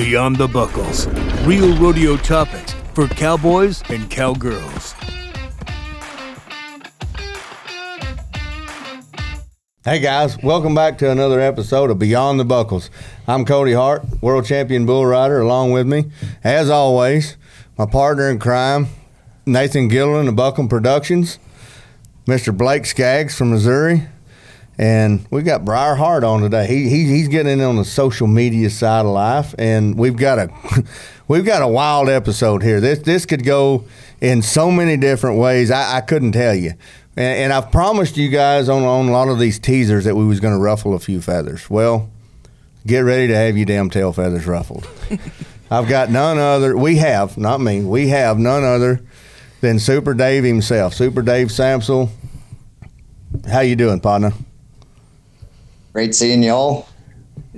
Beyond the Buckles. Real rodeo topics for cowboys and cowgirls. Hey guys, welcome back to another episode of Beyond the Buckles. I'm Cody Hart, world champion bull rider, along with me, as always, my partner in crime, Nathan Gililland of Buckham Productions, Mr. Blake Skaggs from Missouri, and we've got Briar Hart on today. He, he he's getting in on the social media side of life, and we've got a we've got a wild episode here. This this could go in so many different ways. I, I couldn't tell you. And, and I've promised you guys on, on a lot of these teasers that we was going to ruffle a few feathers. Well, get ready to have your damn tail feathers ruffled. I've got none other. We have, not me. We have none other than Super Dave himself, Super Dave Samsel. How you doing, partner? Great seeing y'all,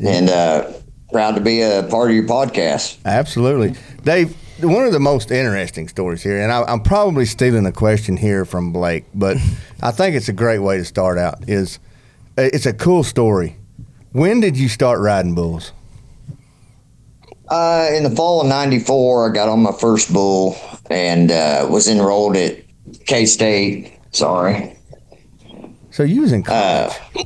and uh, proud to be a part of your podcast. Absolutely, Dave. One of the most interesting stories here, and I, I'm probably stealing a question here from Blake, but I think it's a great way to start out. Is it's a cool story. When did you start riding bulls? Uh, in the fall of '94, I got on my first bull and uh, was enrolled at K State. Sorry. So you was in college. Uh,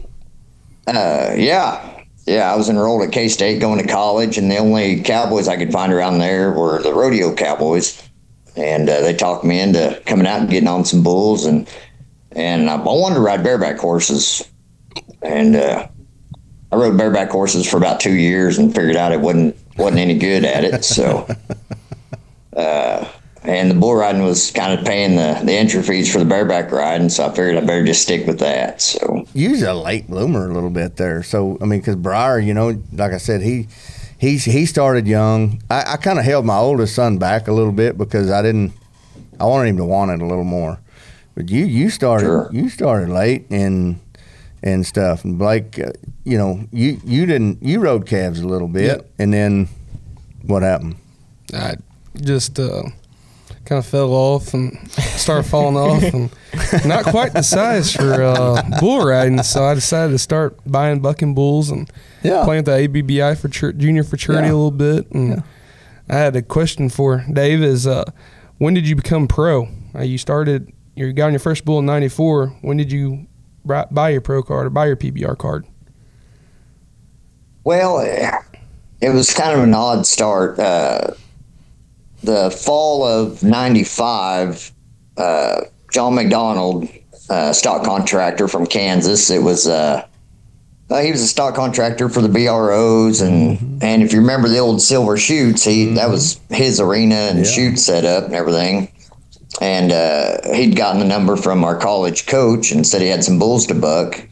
yeah, yeah. I was enrolled at K State, going to college, and the only cowboys I could find around there were the rodeo cowboys, and uh, they talked me into coming out and getting on some bulls, and and I wanted to ride bareback horses, and uh, I rode bareback horses for about two years and figured out it wasn't wasn't any good at it. So, uh, and the bull riding was kind of paying the, the entry fees for the bareback riding. So I figured I better just stick with that. So you was a late bloomer a little bit there. So I mean, because Briar, you know, like I said, he he's he started young. I, I kind of held my oldest son back a little bit because I didn't. I wanted him to want it a little more. But you you started Sure. you started late and and stuff. And Blake, uh, you know, you you didn't you rode calves a little bit, Yep. and then what happened? I just uh, kind of fell off and started falling off, and not quite the size for uh, bull riding. So I decided to start buying bucking bulls and Yeah. playing with the ABBI for chur- junior futurity Yeah. a little bit. And I had a question for Dave: Is uh, when did you become pro? Uh, you started. You got on your first bull in '94. When did you buy your pro card or buy your PBR card? Well, it was kind of an odd start. The fall of '95, uh, John McDonald, uh, stock contractor from Kansas. It was uh, uh, he was a stock contractor for the BROs, and and if you remember the old Silver Chutes, he that was his arena and chute setup and everything. And uh, he'd gotten the number from our college coach and said he had some bulls to buck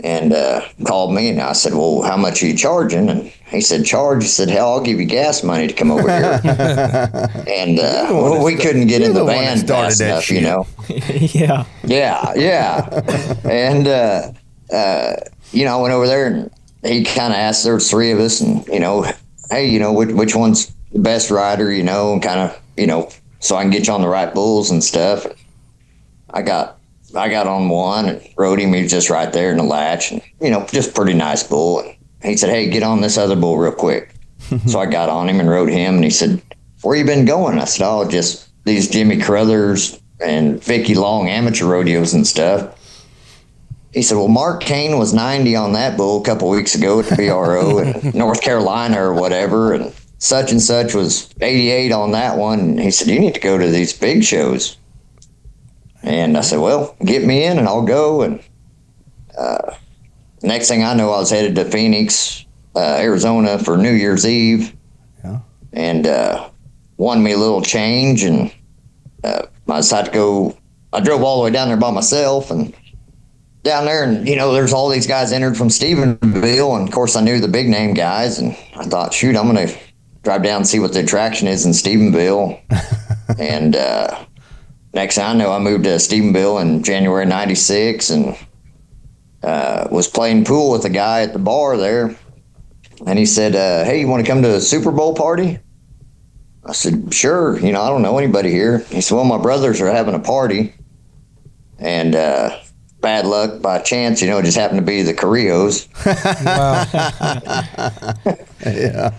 and uh, called me and I said, "Well, how much are you charging?" And he said, "Charge." He said, "Hell, I'll give you gas money to come over here." and uh, well, we couldn't get in the, the van fast enough, shit. you know. yeah. Yeah, yeah. and uh, uh, you know, I went over there and he kind of asked. There was three of us, and you know, hey, you know, which, which one's the best rider? You know, and kind of, you know, so I can get you on the right bulls and stuff. I got I got on one and rode him. He was just right there in the latch, and you know, just pretty nice bull. And he said, "Hey, get on this other bull real quick." so I got on him and rode him, and he said, "Where you been going?" I said, "Oh, just these Jimmy Carruthers and Vicky Long amateur rodeos and stuff." He said, "Well, Mark Kane was 90 on that bull a couple weeks ago at the BRO in North Carolina or whatever, and such and such was 88 on that one." And he said, "You need to go to these big shows." And I said, "Well, get me in, and I'll go." And uh, next thing I know, I was headed to Phoenix, uh, Arizona for New Year's Eve, Yeah. and uh, won me a little change. And uh, I decided to go. I drove all the way down there by myself, and down there, and you know, there's all these guys entered from Stephenville, and of course, I knew the big name guys, and I thought, shoot, I'm gonna drive down and see what the attraction is in Stephenville, and. Uh, next thing I know, I moved to Stephenville in January '96 and uh, was playing pool with a guy at the bar there. And he said, uh, "Hey, you want to come to a Super Bowl party?" I said, "Sure." You know, I don't know anybody here. He said, "Well, my brothers are having a party, and uh, bad luck by chance, you know, it just happened to be the Carrillos." Wow. yeah.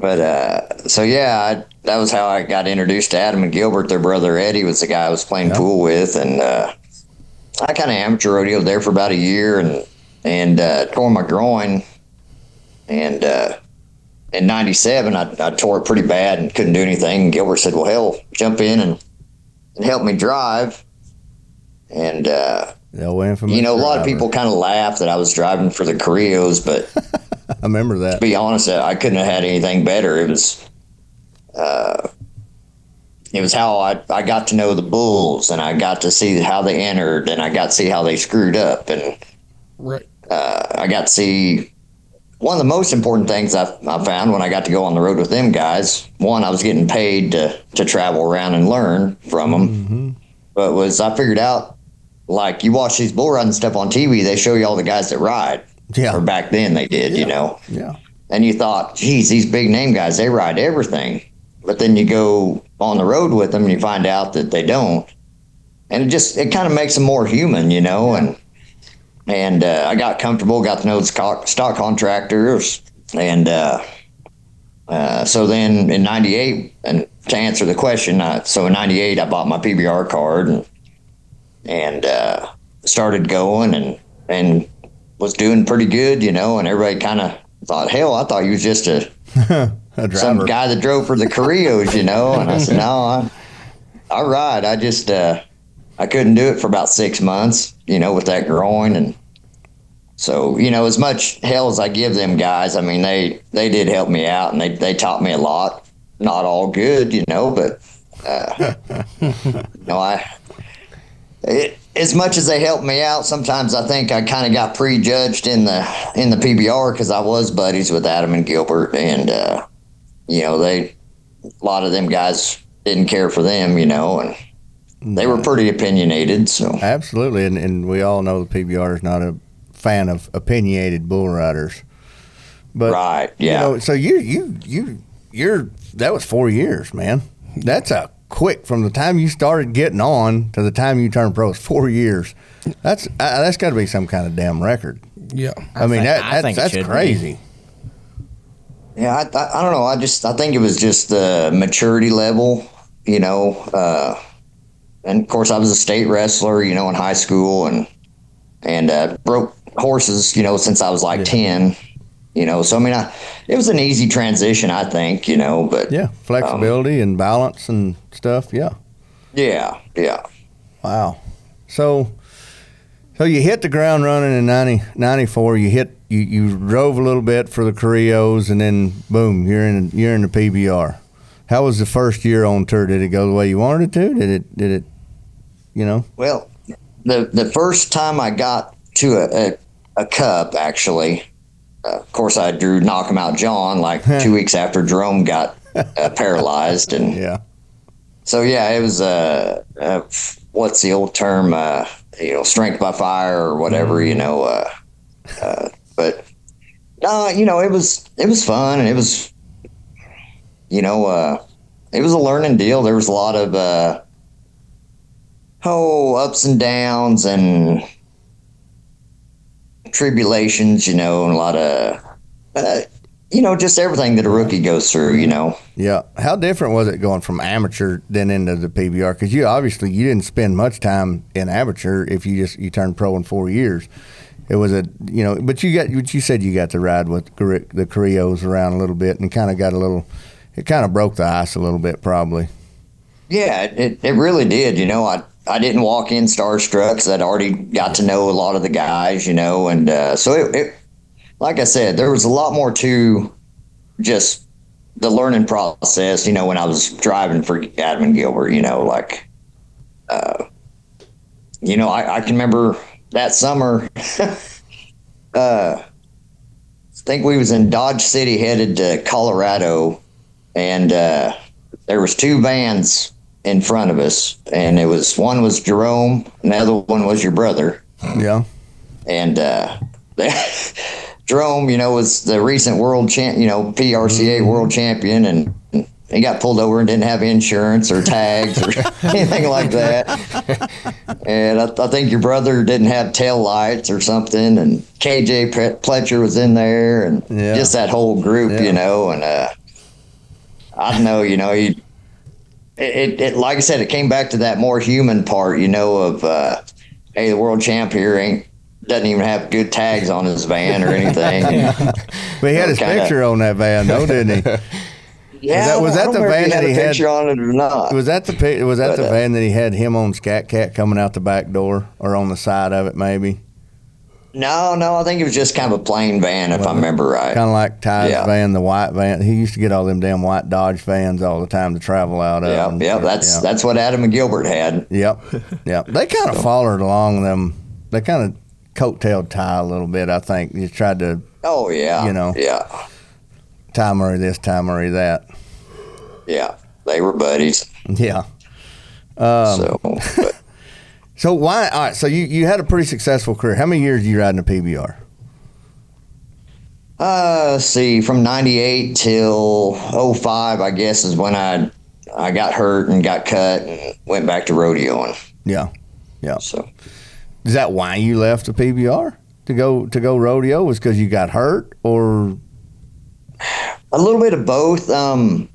but uh, so yeah, I, that was how I got introduced to Adam and Gilbert. Their brother Eddie was the guy I was playing pool with, and uh, I kind of amateur rodeoed there for about a year, and and uh, tore my groin, and uh, in '97 I, I tore it pretty bad and couldn't do anything. And Gilbert said, "Well, hell, jump in and and help me drive," and uh, infamous you know, a lot of people kind of laughed that I was driving for the Carrillos, but I remember that. to be honest, I couldn't have had anything better. It was, uh, it was how I, I got to know the Bulls and I got to see how they entered and I got to see how they screwed up and Right. uh, I got to see one of the most important things I, I found when I got to go on the road with them guys. One, I was getting paid to, to travel around and learn from them, but was I figured out like you watch these bull riding stuff on TV, they show you all the guys that ride. Yeah. Or back then they did, you know Yeah. and you thought, geez, these big name guys, they ride everything. But then you go on the road with them and you find out that they don't. And it just, it kind of makes them more human, you know? And, and uh, I got comfortable, got to know the stock, stock contractors. And uh, uh, so then in 98, and to answer the question, uh, so in 98, I bought my PBR card and, and uh, started going and, and was doing pretty good, you know, and everybody kind of thought, hell, I thought you was just a. some guy that drove for the Carrillos, you know. And I said, no, I, I ride. I just, uh, I couldn't do it for about six months, you know, with that groin. And so, you know, as much hell as I give them guys, I mean, they, they did help me out and they, they taught me a lot. Not all good, you know, but, uh, you know, I, it, as much as they helped me out, sometimes I think I kind of got prejudged in the in the PBR because I was buddies with Adam and Gilbert, and uh, you know they a lot of them guys didn't care for them, you know, and they were pretty opinionated. So Absolutely, and, and we all know the PBR is not a fan of opinionated bull riders. But right, you yeah, know, so you you you you're that was four years, man. That's a quick from the time you started getting on to the time you turned pro. It's four years. That's uh, that's got to be some kind of damn record. Yeah. I, mean, think- that, I that's, think that's should be. Yeah. I, I, I don't know. I just I think it was just the maturity level, you know. Uh, and of course, I was a state wrestler, you know, in high school, and and uh, broke horses, you know, since I was like ten. You know, so I mean, I, it was an easy transition, I think, you know, but Yeah, flexibility and balance and stuff. Yeah. yeah, yeah. Wow. So, so you hit the ground running in 90, 94. You hit you, you drove a little bit for the Carrillos, and then boom, you're in you're in the PBR. How was the first year on tour? Did it go the way you wanted it to? Did it did it? You know. Well, the the first time I got to a a, a cup, actually, uh, of course, I drew Knock 'Em Out John like two weeks after Jerome got uh, paralyzed, and Yeah. so yeah, it was uh, uh what's the old term? Uh, you know, strength by fire or whatever. You know, uh, uh, no, you know, it was it was fun and it was, you know, uh, it was a learning deal. There was a lot of uh, oh ups and downs and tribulations. You know, and a lot of. Uh, you know, just everything that a rookie goes through, you know. Yeah. How different was it going from amateur then into the PBR? Because you obviously you didn't spend much time in amateur if you just you turned pro in four years. It was a you know, but you got but you said you got to ride with the Carrillos around a little bit and kind of got a little. It kind of broke the ice a little bit, probably. Yeah, it, it really did. You know, I, I didn't walk in starstruck because I'd already got to know a lot of the guys, you know, and uh, so it, it, like I said, there was a lot more to just the learning process, you know, when I was driving for Adam Gilbert, you know, like, uh, you know, I, I can remember that summer, uh, I think we was in Dodge City headed to Colorado and, uh, there was two vans in front of us and it was one was Jerome and the other one was your brother. Yeah. and uh Jerome you know was the recent world champ you know PRCA world champion and he got pulled over and didn't have insurance or tags or anything like that and I, I think your brother didn't have tail lights or something and KJ Pletcher was in there and Yeah. just that whole group Yeah. you know and uh I don't know, you know, he, it, it, it, like I said, it came back to that more human part, you know, of, uh, hey, the world champ here ain't, doesn't even have good tags on his van or anything. But he had his Kinda- picture on that van, though, didn't he? Yeah, that- was that the van that he a had- on it or not? Was that the was that But, the uh, van that he had him on Scat Cat coming out the back door or on the side of it, maybe? no, no, I think it was just kind of a plain van, if I remember right. Kind of like Ty's Yeah. van, the white van. He used to get all them damn white Dodge vans all the time to travel out of. Yeah, and yeah, that's Yeah. that's what Adam and Gilbert had. Yep, yep. They kind of followed along them. They kind of coattailed Ty a little bit. I think just tried to Oh yeah, You know. yeah, Ty this, Ty that. yeah, they were buddies. Yeah. Um, so, So why? All right. So you, you had a pretty successful career. How many years did you ride in a PBR? uh, see, from '98 till 05, I guess is when I I got hurt and got cut and went back to rodeoing. Yeah, yeah. So Is that why you left the PBR to go to go rodeo? Was because you got hurt or? A little bit of both. Um,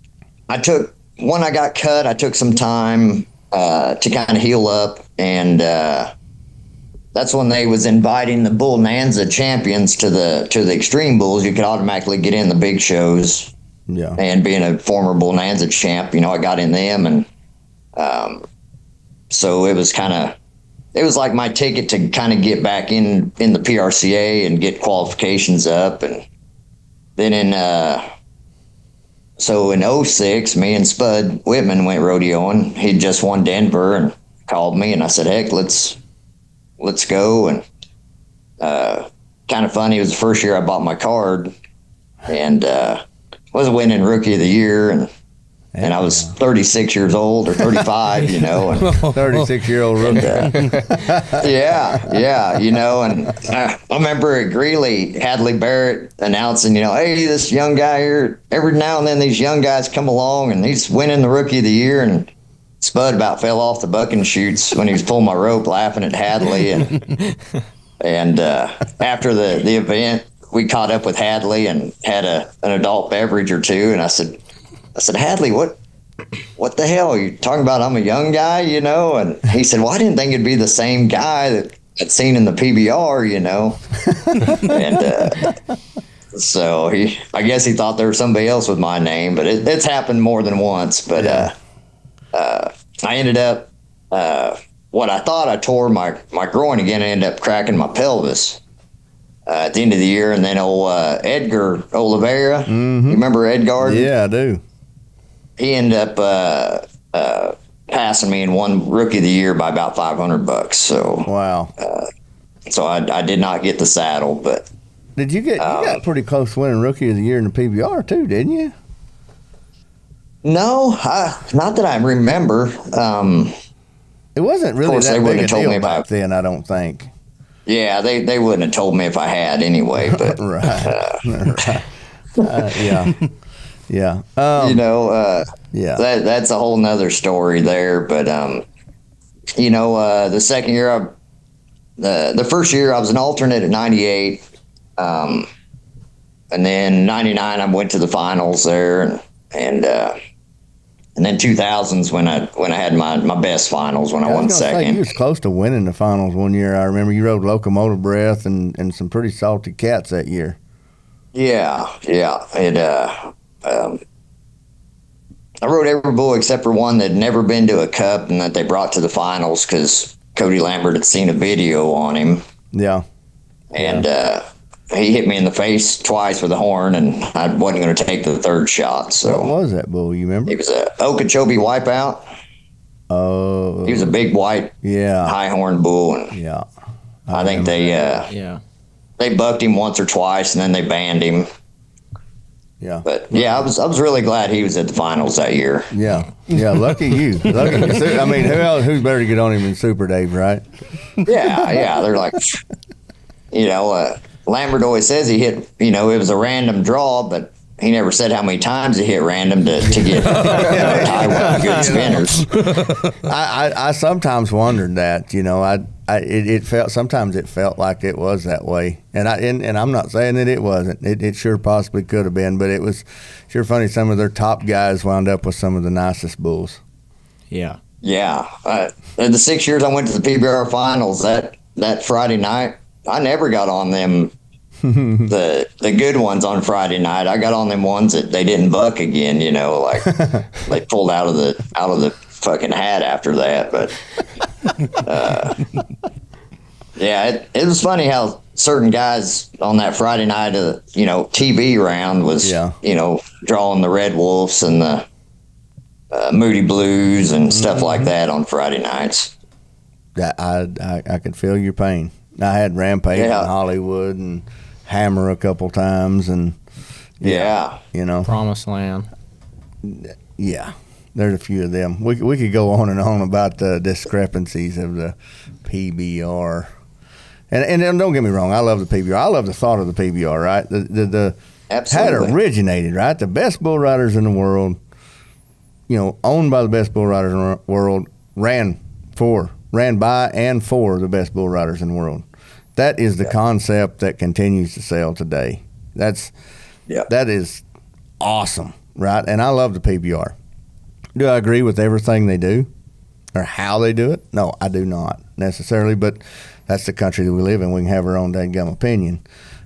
I took when I got cut. I took some time uh, to kind of heal up, and uh, that's when they was inviting the Bullnanza champions to the to the Extreme Bulls. You could automatically get in the big shows, Yeah. and being a former Bullnanza champ, you know, I got in them, and um, so it was kind of. It was like my ticket to kind of get back in in the PRCA and get qualifications up, and then in uh, so in 06, me and Spud Whitman went rodeoing. He'd just won Denver and called me, and I said, "Heck, let's let's go." And uh, kind of funny. It was the first year I bought my card, and uh, was a winning Rookie of the Year, and and I was 36 years old or 35, you know. And, Thirty-six year old rookie. yeah, yeah, you know, and uh, I remember at Greeley, Hadley Barrett announcing, you know, hey, this young guy here. Every now and then, these young guys come along, and he's winning the Rookie of the Year, and Spud about fell off the bucking chutes when he was pulling my rope, laughing at Hadley, and and uh, after the the event, we caught up with Hadley and had a an adult beverage or two, and I said, I said, Hadley, what? What the hell? Are You talking about I'm a young guy, you know? And he said, Well, I didn't think it'd be the same guy that I'd seen in the PBR, you know. and uh, so he, I guess he thought there was somebody else with my name, but it, it's happened more than once. But uh, uh, I ended up, uh, what I thought I tore my, my groin again, I ended up cracking my pelvis. Uh, at the end of the year, and then old uh, Edgar Oliveira, you remember Edgar? Yeah, I do. He ended up uh, uh, passing me in one rookie of the year by about 500 bucks. So, Wow. so I, I did not get the saddle, but Did you get you Um, got pretty close to winning rookie of the year in the PBR too, didn't you? no, I, not that I remember. Um, It wasn't really Of course, they that wouldn't big a have told deal back I- then. I don't think. yeah, they, they wouldn't have told me if I had anyway, but Right. right. Uh, yeah. Yeah. Um, you know, uh, yeah. that that's a whole nother story there. But um, you know, uh, the second year, I, the the first year I was an alternate at '98, um, and then '99 I went to the finals there, and and uh, and then 2000s when I when I had my my best finals when I, I won was gonna say, second. you was close to winning the finals one year. I remember you rode locomotive breath and, and some pretty salty cats that year. Yeah, yeah. It uh um I rode every bull except for one that had never been to a cup and that they brought to the finals because Cody Lambert had seen a video on him Yeah. and uh he hit me in the face twice with a horn and I wasn't going to take the third shot. So What So was that bull? You remember? It was a Okeechobee wipeout. Oh, He was a big white yeah, high horn bull and yeah. I think they uh Yeah. they bucked him once or twice and then they banned him. Yeah. But yeah, I was I was really glad he was at the finals that year. Yeah, yeah. Lucky you. Lucky. You. I mean, who else? Who's better to get on him than Super Dave, right? Yeah, yeah. They're like, you know, uh, Lambert always says he hit, you know, it was a random draw, but he never said how many times he hit random to, to get you know, tie one of good spinners. I, I, I sometimes wondered that. You know, I I, it, it felt sometimes it felt like it was that way, and I and, and I'm not saying that it wasn't. It, it sure possibly could have been, but it was sure funny. Some of their top guys wound up with some of the nicest bulls. Yeah. Yeah, uh, in the six years I went to the PBR finals, that that Friday night, I never got on them the the good ones on Friday night. I got on them ones that they didn't buck again. You know, like they pulled out of the out of the fucking hat after that. But uh, yeah, it, it was funny how certain guys on that Friday night, of you know, TV round was Yeah. you know drawing the Red Wolves and the uh, Moody Blues and stuff like that on Friday nights. That I, I I could feel your pain. I had Rampage Yeah. in Hollywood and Hammer a couple times, and Yeah. you know, Promised Land. yeah, there's a few of them. We could- we could go on and on about the discrepancies of the PBR. And, and don't get me wrong, I love the PBR. I love the thought of the PBR, right? The the, the had Absolutely. originated, right? The best bull riders in the world, you know, owned by the best bull riders in the world, ran for, ran by and for the best bull riders in the world. That is the concept that continues to sell today. That's Yeah. that is awesome, right? And I love the PBR. Do I agree with everything they do or how they do it? No, I do not necessarily, but that's the country that we live in. We can have our own dadgum opinion.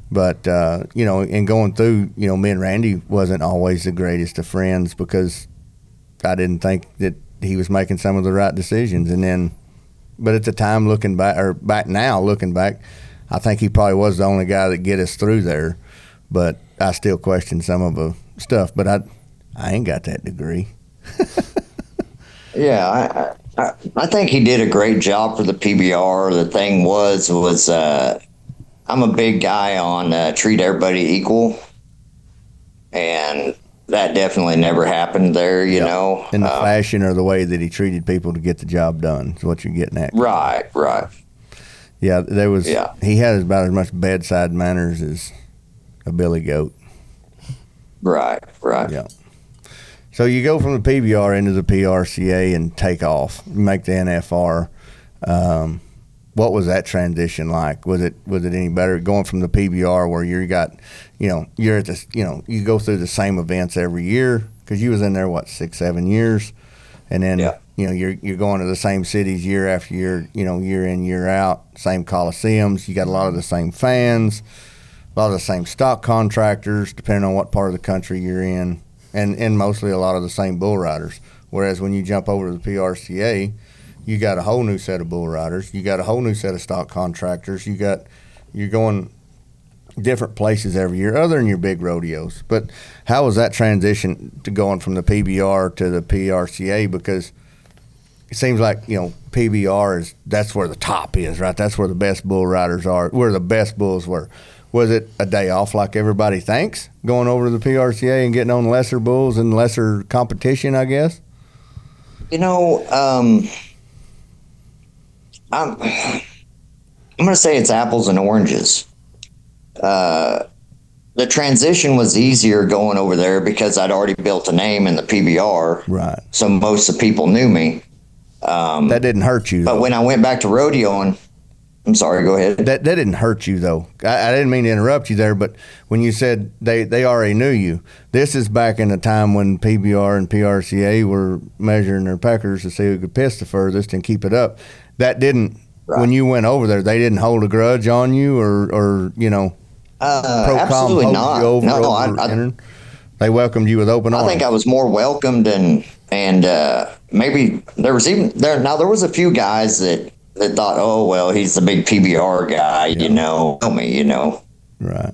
But, uh, you know, in going through, you know, me and Randy wasn't always the greatest of friends because I didn't think that he was making some of the right decisions. And then, but at the time looking back, or back now looking back, I think he probably was the only guy that get us through there. But I still question some of the stuff. But I, I ain't got that degree. Yeah, I, I I think he did a great job for the PBR. The thing was was uh, I'm a big guy on uh, treat everybody equal, and that definitely never happened there. You know, in the Uh, fashion or the way that he treated people to get the job done is what you're getting at. right, right. Yeah, there was. Yeah. He had about as much bedside manners as a billy goat. Right, right. Yeah. So you go from the PBR into the PRCA and take off, make the NFR. Um, what was that transition like? Was it was it any better going from the PBR where you got, you know, you're at this, you know, you go through the same events every year because you was in there what six seven years, and then Yeah. you know you're you're going to the same cities year after year, you know, year in year out, same coliseums. You got a lot of the same fans a lot of the same stock contractors, depending on what part of the country you're in, and, and mostly a lot of the same bull riders. Whereas when you jump over to the PRCA, you got a whole new set of bull riders. You got a whole new set of stock contractors. You got you're going different places every year, other than your big rodeos. But how was that transition to going from the PBR to the PRCA? Because it seems like you know PBR is that's where the top is, right? That's where the best bull riders are, where the best bulls were. Was it a day off like everybody thinks, going over to the PRCA and getting on lesser bulls and lesser competition? I guess. You know, um, I'm I'm going to say it's apples and oranges. Uh, the transition was easier going over there because I'd already built a name in the PBR, Right. so most of the people knew me. Um, That didn't hurt you. but Though. when I went back to rodeoing, I'm sorry, go ahead. that that didn't hurt you though. I, I didn't mean to interrupt you there, but when you said they they already knew you, this is back in the time when PBR and PRCA were measuring their peckers to see who could piss the furthest and keep it up. That didn't. Right. When you went over there, they didn't hold a grudge on you, or or you know, Uh, absolutely not. you over, no, no, over I, I. They welcomed you with open arms. I think I was more welcomed and and uh, maybe there was even there now there was a few guys that that thought oh well he's the big PBR guy you know know me you know. Right.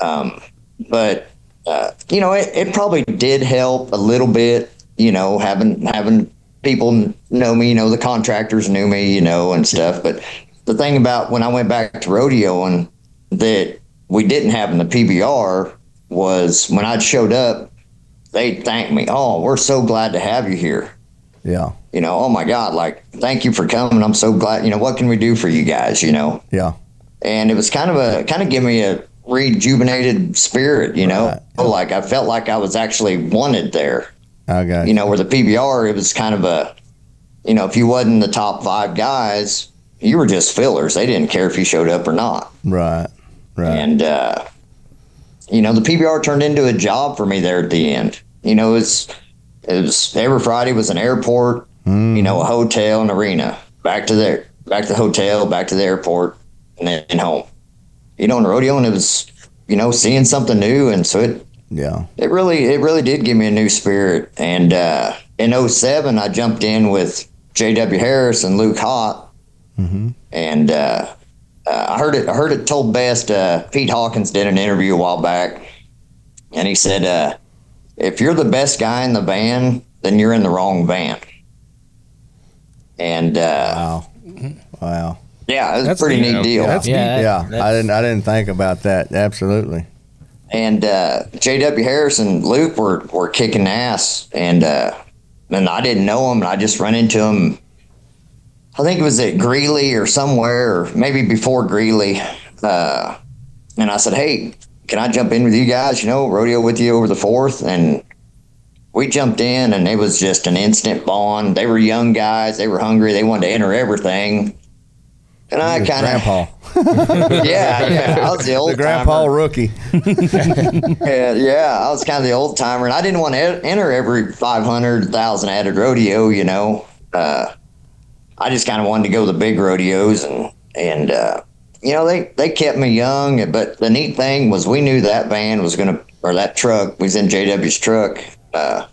um, but uh, you know it, it probably did help a little bit you know having having people know me you know the contractors knew me you know and stuff. But the thing about when I went back to rodeoing that we didn't have in the PBR was when I showed up they'd thank me oh we're so glad to have you here. Yeah. You know oh my god like thank you for coming I'm so glad you know what can we do for you guys you know Yeah. and it was kind of a kind of give me a rejuvenated spirit you know Right. like i felt like i was actually wanted there got you know where the pbr it was kind of a you know if you wasn't the top five guys you were just fillers. They didn't care if you showed up or not. Right. Right. And uh, you know, the PBR turned into a job for me there at the end. You know, it's it was every Friday was an airport, Mm. you know, a hotel, an arena. Back to there, back to the hotel, back to the airport, and then home. You know, in rodeo, and it was, you know, seeing something new, and so it yeah. it really it really did give me a new spirit. And uh, in 07, I jumped in with J.W. Harris and Luke Hott, and uh, uh, I heard it. I heard it told best. Uh, Pete Hawkins did an interview a while back, and he said, uh, "If you're the best guy in the band, then you're in the wrong band." And uh, Wow. Wow. yeah, it was That's a pretty deep. neat deal. That's Yeah, that- Yeah. I didn't. I didn't think about that. Absolutely. and uh, J.W. Harris and Luke were, were kicking ass, and uh, and I didn't know him, and I just run into him. I think it was at Greeley or somewhere, or maybe before Greeley. Uh, and I said, "Hey, can I jump in with you guys? You know, rodeo with you over the fourth? And we jumped in, and it was just an instant bond. They were young guys, they were hungry, they wanted to enter everything. And I kind of, grandpa. yeah, yeah, I was the old The grandpa rookie. Yeah, yeah, I was kind of the old timer, and I didn't want to enter every 500,000 added rodeo, you know. Uh, I just kind of wanted to go to the big rodeos, and and uh, you know they they kept me young. But the neat thing was we knew that van was gonna or that truck was in JW's truck. Uh,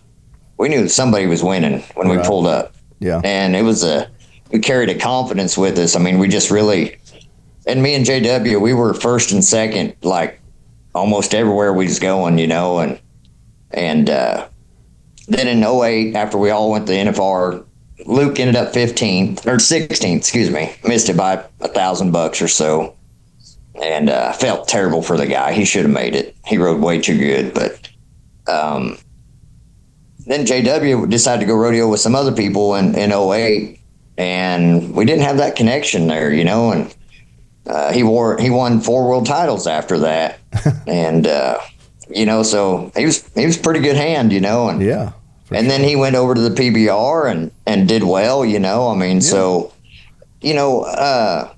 we knew somebody was winning when we pulled up, Yeah. and it was a we carried a confidence with us. I mean, we just really and me and JW we were first and second like almost everywhere we was going, you know, and and uh, then in 08, after we all went to NFR, Luke ended up 15th or 16th, excuse me, missed it by a thousand bucks or so, and uh, I felt terrible for the guy. He should have made it. He rode way too good, but um, then JW decided to go rodeo with some other people in in 08, and we didn't have that connection there, you know, and uh, he wore he won four world titles after that, and uh, you know, so he was he was pretty good hand, you know, and Yeah. and then he went over to the PBR and and did well, you know. I mean, so you know, uh,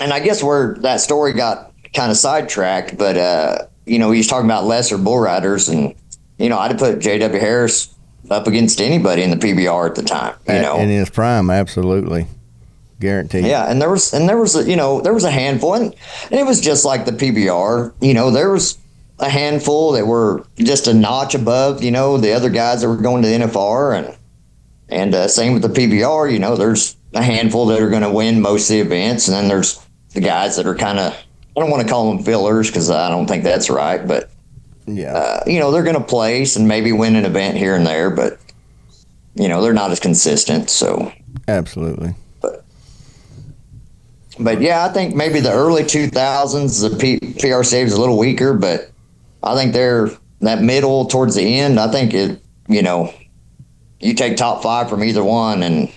and I guess where that story got kind of sidetracked, but uh, you know, he's talking about lesser bull riders, and you know, I'd put J.W. Harris up against anybody in the PBR at the time, you know. In his prime, absolutely. Guaranteed. Yeah, and there was and there was a, you know there was a handful, and, and it was just like the PBR. You know, there was a handful that were just a notch above. You know, the other guys that were going to the NFR, and and uh, same with the PBR. You know, there's a handful that are going to win most of the events, and then there's the guys that are kind of I don't want to call them fillers because I don't think that's right, but Yeah. uh, you know they're going to place and maybe win an event here and there, but you know they're not as consistent. So absolutely. But yeah, I think maybe the early 2000s, the P- PRCA was a little weaker, but I think they're that middle towards the end. I think it, you know, you take top five from either one, and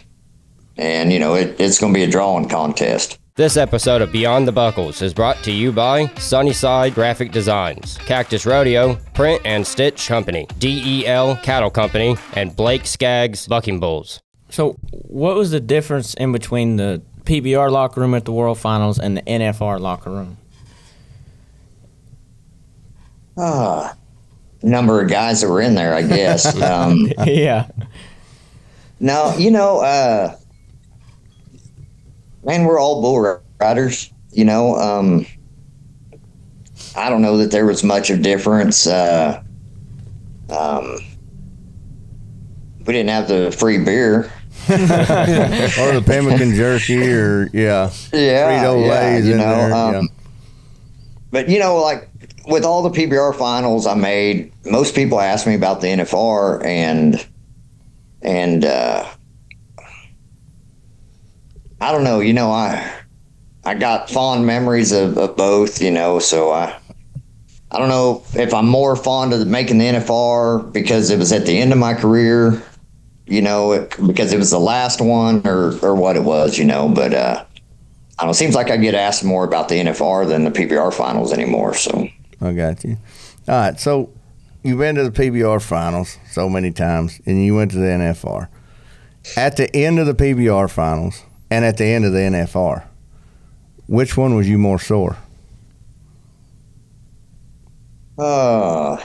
and you know it, it's going to be a drawing contest. This episode of Beyond the Buckles is brought to you by Sunnyside Graphic Designs, Cactus Rodeo, Print and Stitch Company, DEL Cattle Company, and Blake Skaggs Bucking Bulls. So, what was the difference in between the PBR locker room at the World Finals and the NFR locker room? Ah, number of guys that were in there, I guess. um, yeah. Now, you know, uh, man, we're all bull riders. You know, um, I don't know that there was much of difference. Uh, um, we didn't have the free beer. or the pemmican jerky, or yeah, Yeah, Frito yeah, you know, um, yeah. But you know, like with all the PBR finals I made, most people ask me about the NFR and and uh, I don't know. You know, I I got fond memories of, of both. You know, so I I don't know if I'm more fond of making the NFR because it was at the end of my career. You know, it, because it was the last one, or or what it was. You know, but. uh I don't seems like I get asked more about the NFR than the PBR finals anymore. So I got you. All right, so you've been to the PBR finals so many times, and you went to the NFR. At the end of the PBR finals, and at the end of the NFR. Which one was you more sore? Uh,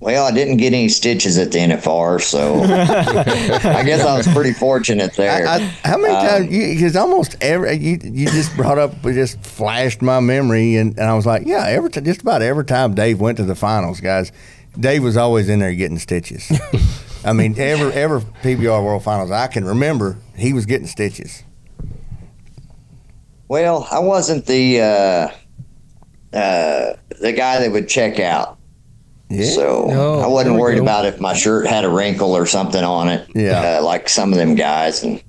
well, I didn't get any stitches at the NFR, so I guess I was pretty fortunate there. I, I, how many Um, times? Because almost every you, you just brought up, just flashed my memory, and, and I was like, yeah, every t- just about every time Dave went to the finals, guys, Dave was always in there getting stitches. I mean, ever ever PBR World Finals I can remember, he was getting stitches. Well, I wasn't the uh, uh, the guy that would check out, Yeah, so No, I wasn't worried go. about if my shirt had a wrinkle or something on it. Yeah. uh, like some of them guys, and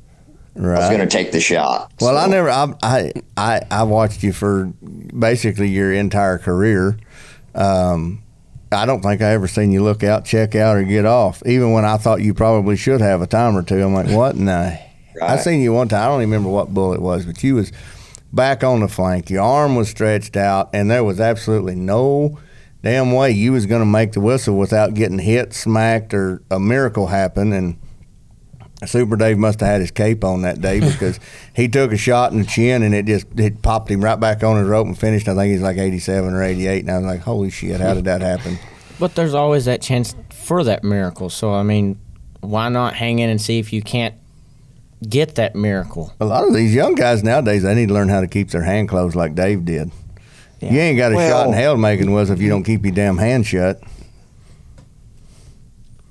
I was going to take the shot. Well, I never. I, I I I watched you for basically your entire career. Um, I don't think I ever seen you look out, check out, or get off. Even when I thought you probably should have a time or two, I'm like, what? No. I Right. seen you one time. I don't even remember what bull it was, but you was back on the flank. Your arm was stretched out, and there was absolutely no damn way you was going to make the whistle without getting hit, smacked, or a miracle happen. And Super Dave must have had his cape on that day because he took a shot in the chin and it just it popped him right back on his rope and finished. I think he's like 87 or 88. And I was like, holy shit, how did that happen? But there's always that chance for that miracle. So I mean, why not hang in and see if you can't get that miracle? A lot of these young guys nowadays, they need to learn how to keep their hand closed like Dave did. You ain't got a Well- shot in hell making whistle if you don't keep your damn hand shut.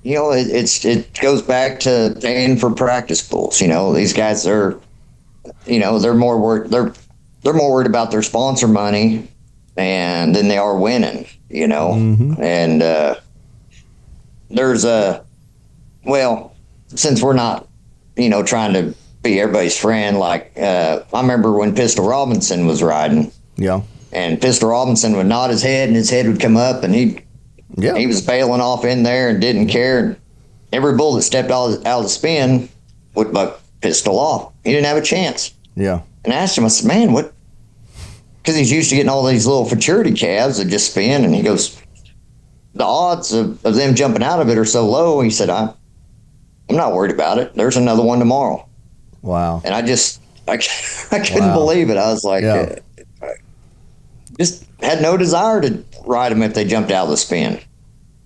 You know, it, it's it goes back to paying for practice pools. You know, these guys are, you know, they're more worried they're they're more worried about their sponsor money, and than they are winning. You know, and uh, there's a well, since we're not, you know, trying to be everybody's friend. Like uh, I remember when Pistol Robinson was riding, Yeah. and Pistol Robinson would nod his head, and his head would come up, and he Yeah. he was bailing off in there and didn't care. Every bull that stepped out of, out of the spin would buck pistol off. He didn't have a chance. Yeah. And I asked him, I said, man, what? Because he's used to getting all these little futurity calves that just spin. And he goes, the odds of, of them jumping out of it are so low. He said, I, I'm not worried about it. There's another one tomorrow. Wow. And I just, I, I couldn't Wow. believe it. I was like, Yeah. Just had no desire to ride them if they jumped out of the spin.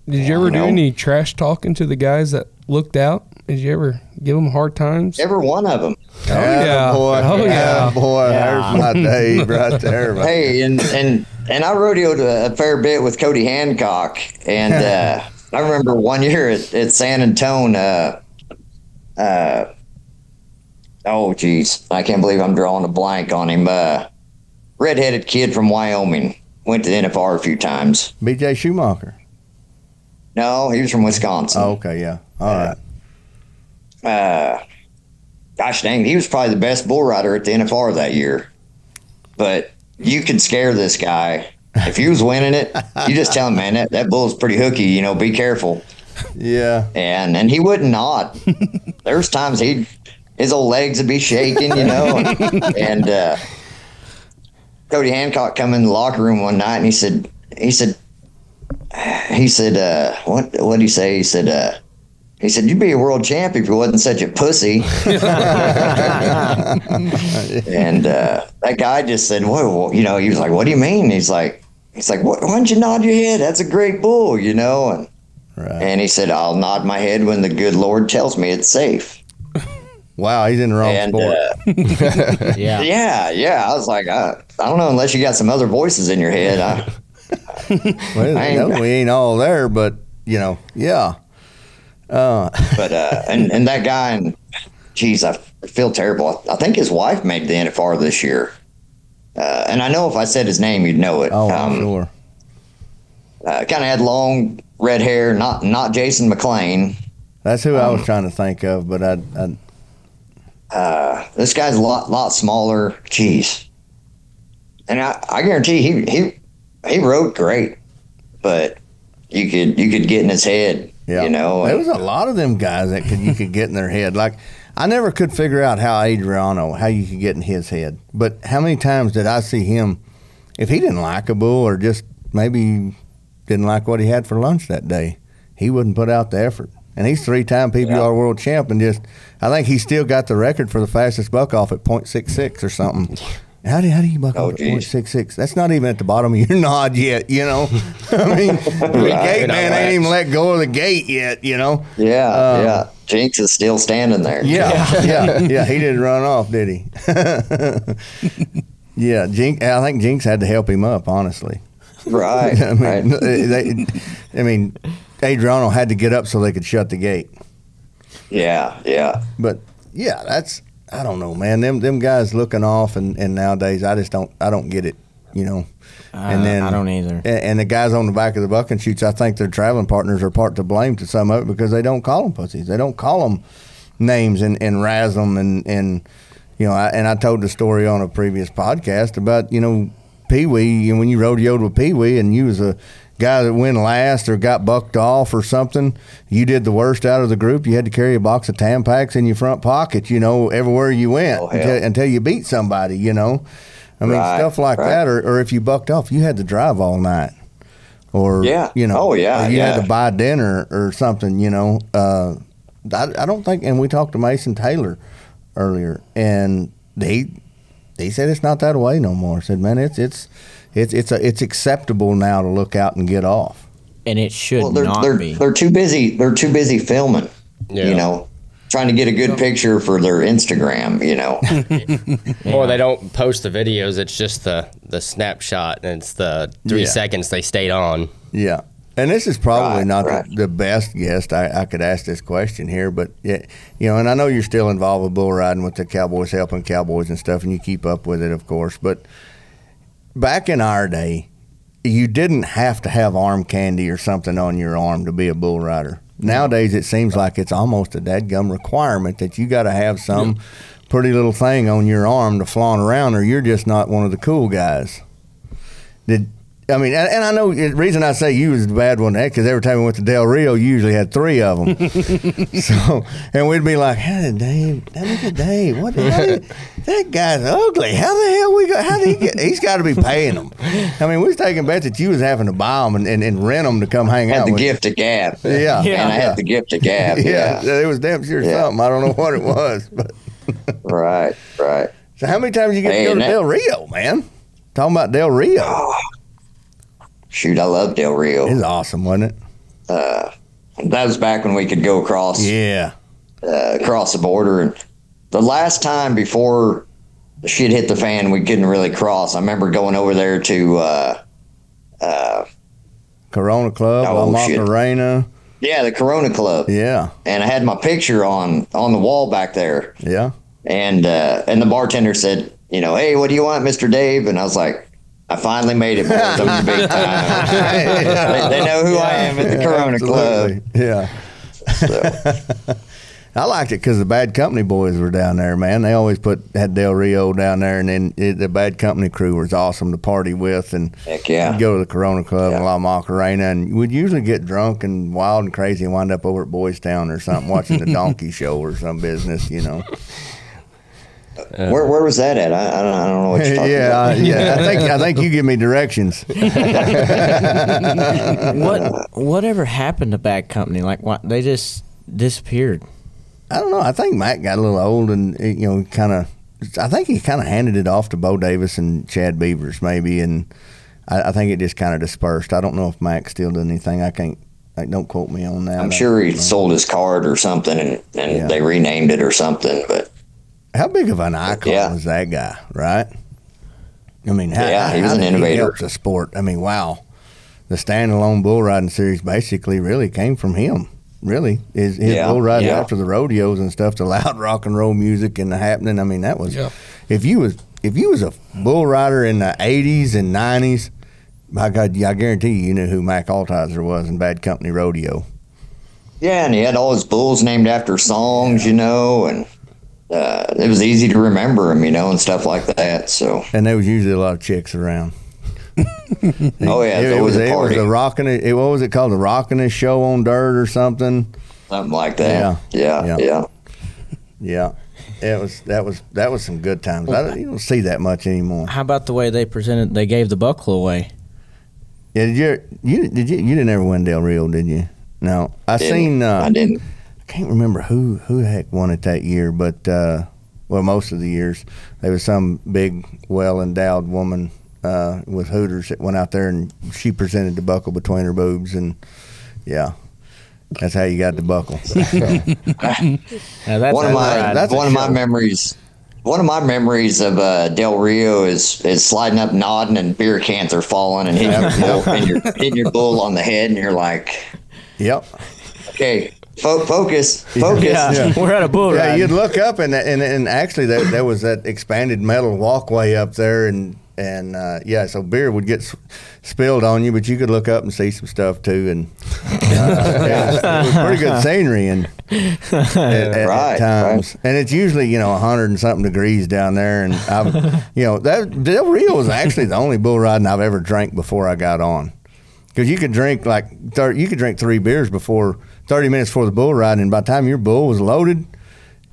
Did you ever You do know? any trash talking to the guys that looked out? Did you ever give them hard times? Every one of them. Oh yeah. boy. Oh yeah. boy. There's my Dave right there. hey, and and and I rodeoed a, a fair bit with Cody Hancock, and uh, I remember one year at, at San Antonio. Uh, uh, oh, geez, I can't believe I'm drawing a blank on him. Uh, redheaded kid from Wyoming went to the NFR a few times. BJ Schumacher. No, he was from Wisconsin. Oh, okay. Yeah. All right. uh, gosh dang, he was probably the best bull rider at the NFR that year. But you could scare this guy. If he was winning it, you just tell him, man, that, that bull's pretty hooky, you know, be careful. Yeah. And and he wouldn't nod. There's times he'd his old legs would be shaking, you know. And, uh, Cody Hancock come in the locker room one night and he said he said he said, uh, what what did he say? He said, uh, he said, You'd be a world champ if you wasn't such a pussy. and uh, that guy just said, Whoa, you know, he was like, What do you mean? He's like, He's like, Why don't you nod your head? That's a great bull, you know? And, Right. and he said, I'll nod my head when the good Lord tells me it's safe. Wow. He's in the wrong And sport. uh, Yeah. yeah, yeah. I was like, I, I don't know, unless you got some other voices in your head. I, well, I ain't- no, we ain't all there, but you know, yeah. Uh, but uh, and and that guy and geez, I feel terrible. I think his wife made the NFR this year, uh, and I know if I said his name, you'd know it. oh, I'm um, sure. uh, kind of had long red hair, not not Jason McLean. That's who I was um, trying to think of, but I, I Uh, this guy's a lot lot smaller. Jeez, and I, I guarantee he he he rode great, but you could you could get in his head. yeah. You know, there was a lot of them guys that could you could get in their head. Like I never could figure out how Adriano how you could get in his head. But how many times did I see him if he didn't like a bull or just maybe didn't like what he had for lunch that day, he wouldn't put out the effort. And he's three time PBR Yeah. world champ. And just, I think he still got the record for the fastest buck off at .66 or something. How do how do you buck Oh, off at geez. .66? That's not even at the bottom of your nod yet. You know, I mean, the gate Good man on ain't even let go of the gate yet. You know. Yeah, Um, yeah. Jinx is still standing there. Yeah, yeah, yeah. He didn't run off, did he? yeah, Jinx. I think Jinx had to help him up. Honestly, Right. I mean, right. they, I mean, Adriano had to get up so they could shut the gate. Yeah, yeah. But yeah, that's I don't know, man. Them them guys looking off, and, and nowadays I just don't I don't get it. You know. Uh, I don't either. And, and the guys on the back of the bucking chutes, I think their traveling partners are part to blame to some of it because they don't call them pussies. They don't call them names and, and razz them and, and you know, I, and I told the story on a previous podcast about, you know, Pee Wee, and when you rodeoed with Pee Wee and you was a guy that went last or got bucked off or something, you did the worst out of the group. You had to carry a box of Tampax in your front pocket, you know, everywhere you went Oh, until, until you beat somebody, you know. I mean, Right, stuff like right. that, or, or if you bucked off, you had to drive all night, or Yeah. you know, Oh, yeah, you had to buy dinner or something, you know. Uh, I, I don't think, and we talked to Mason Taylor earlier, and he he said it's not that way no more. said, man, it's it's it's it's a, it's acceptable now to look out and get off. and it should Well, they're not they're be. they're too busy. They're too busy filming. Yeah. You know, trying to get a good picture for their Instagram. You know. Or they don't post the videos. It's just the the snapshot, and it's the three Yeah. seconds they stayed on. Yeah. And this is probably Right, not right. the, the best guest I, I could ask this question here, but yeah, you know, and I know you're still involved with bull riding with the Cowboys, helping Cowboys and stuff, and you keep up with it, of course. But back in our day, you didn't have to have arm candy or something on your arm to be a bull rider. Nowadays, it seems like it's almost a dead dadgum requirement that you got to have some pretty little thing on your arm to flaunt around, or you're just not one of the cool guys. Did I mean, and, and I know the reason I say you was the bad one, eh, that because every time we went to Del Rio, you usually had three of them. so, and we'd be like, "How did Dave? Look at Dave. What? How did, that guy's ugly. How the hell we got? How did he get? He's got to be paying them. I mean, we was taking bets that you was having to buy them and, and, and rent them to come hang out. had out the with. gift of gab. Yeah, And I had the gift of gab. Yeah, Yeah. it was damn sure Yeah. something. I don't know what it was, but Right. Right. so how many times you get Hey, to go to that- Del Rio, man? Talking about Del Rio, oh, Shoot, I love Del Rio. it's awesome, wasn't it? That was back when we could go across Yeah, uh, across the border. And the last time before shit hit the fan, we couldn't really cross. I remember going over there to uh, Corona Club, Oh, La. Macarena. yeah the Corona Club, Yeah, and I had my picture on on the wall back there. yeah. and uh, and the bartender said, you know, hey, what do you want, Mister Dave? And I was like, I finally made it, boys. I'm the big time. they, they know who I am at the Corona Club. Absolutely. Yeah. I liked it because the Bad Company boys were down there, man. They always put had Del Rio down there, and then it, the Bad Company crew was awesome to party with. And Heck yeah. go to the Corona Club Yeah. and La Macarena, and we'd usually get drunk and wild and crazy and wind up over at Boys Town or something, watching the Donkey Show or some business, you know. Where where was that at? I, I don't I don't know what you're talking yeah, I, about. yeah. I think I think you give me directions. what whatever happened to Bad Company? Like what they just disappeared. I don't know. I think Mac got a little old, and uh, you know, kind of. I think he kind of handed it off to Bo Davis and Chad Beavers, maybe, and I, I think it just kind of dispersed. I don't know if Mac still did anything. I can't. Like, don't quote me on that. I'm sure he sold his card or something, and, and Yeah. they renamed it or something. But How big of an icon Yeah. was that guy, right? I mean, how, Yeah, he was how an innovator. help the sport. I mean, wow. The standalone bull riding series basically really came from him. Really, his, his Yeah, bull riding yeah. after the rodeos and stuff, the loud rock and roll music and the happening. I mean, that was Yeah. if you was if you was a bull rider in the '80s and '90s, my God, I guarantee you, you knew who Mac Altizer was in Bad Company Rodeo. yeah, and he had all his bulls named after songs, you know, and uh, it was easy to remember him, you know, and stuff like that. So, And there was usually a lot of chicks around. oh yeah, it, it's it always was a it was party, the rocking it. it- What was it called? The rocking show on dirt or something. something like that. Yeah, Yeah, yeah. yeah. Yeah, it was that was that was some good times. I don't, you don't see that much anymore. How about the way they presented? They gave the buckle away. Yeah, did you you did you you didn't ever win Del Rio, did you? No, I Didn't- seen. Uh, I didn't. I can't remember who who the heck won it that year, but uh, well, most of the years there was some big, well endowed woman uh, with Hooters that went out there and she presented the buckle between her boobs, and yeah, that's how you got the buckle. Now, that's one of my that's one of my memories. One of my memories of uh, Del Rio is is sliding up, nodding, and beer cans are falling and hitting your bull, and you're hitting your bull on the head, and you're like, yep. okay, fo- focus, focus. yeah, we're at a bull Yeah, ride. you'd look up and and and actually that there was that expanded metal walkway up there and and uh, yeah, so beer would get s- spilled on you, but you could look up and see some stuff too, and uh, yeah, it was pretty good scenery and at, at- at Right, times. And it's usually you know hundred and something degrees down there, and I've you know that Del Rio was actually the only bull riding I've ever drank before I got on. Because you could drink like 30, you could drink three beers before thirty minutes before the bull ride, and by the time your bull was loaded,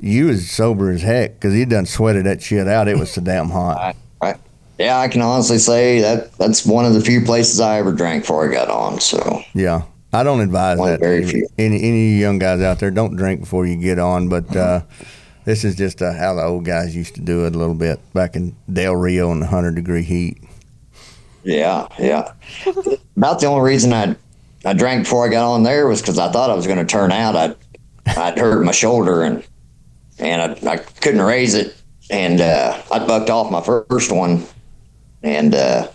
you was sober as heck because he done sweated that shit out. It was so damn hot. Right. Yeah, I can honestly say that that's one of the few places I ever drank before I got on. So Yeah, I don't advise One that. very any, few. any any young guys out there don't drink before you get on. But uh, this is just uh, how the old guys used to do it a little bit back in Del Rio in the hundred degree heat. yeah, yeah. About the only reason I I drank before I got on there was because I thought I was going to turn out. I I'd hurt my shoulder and and I, I couldn't raise it, and uh, I bucked off my first one, and uh,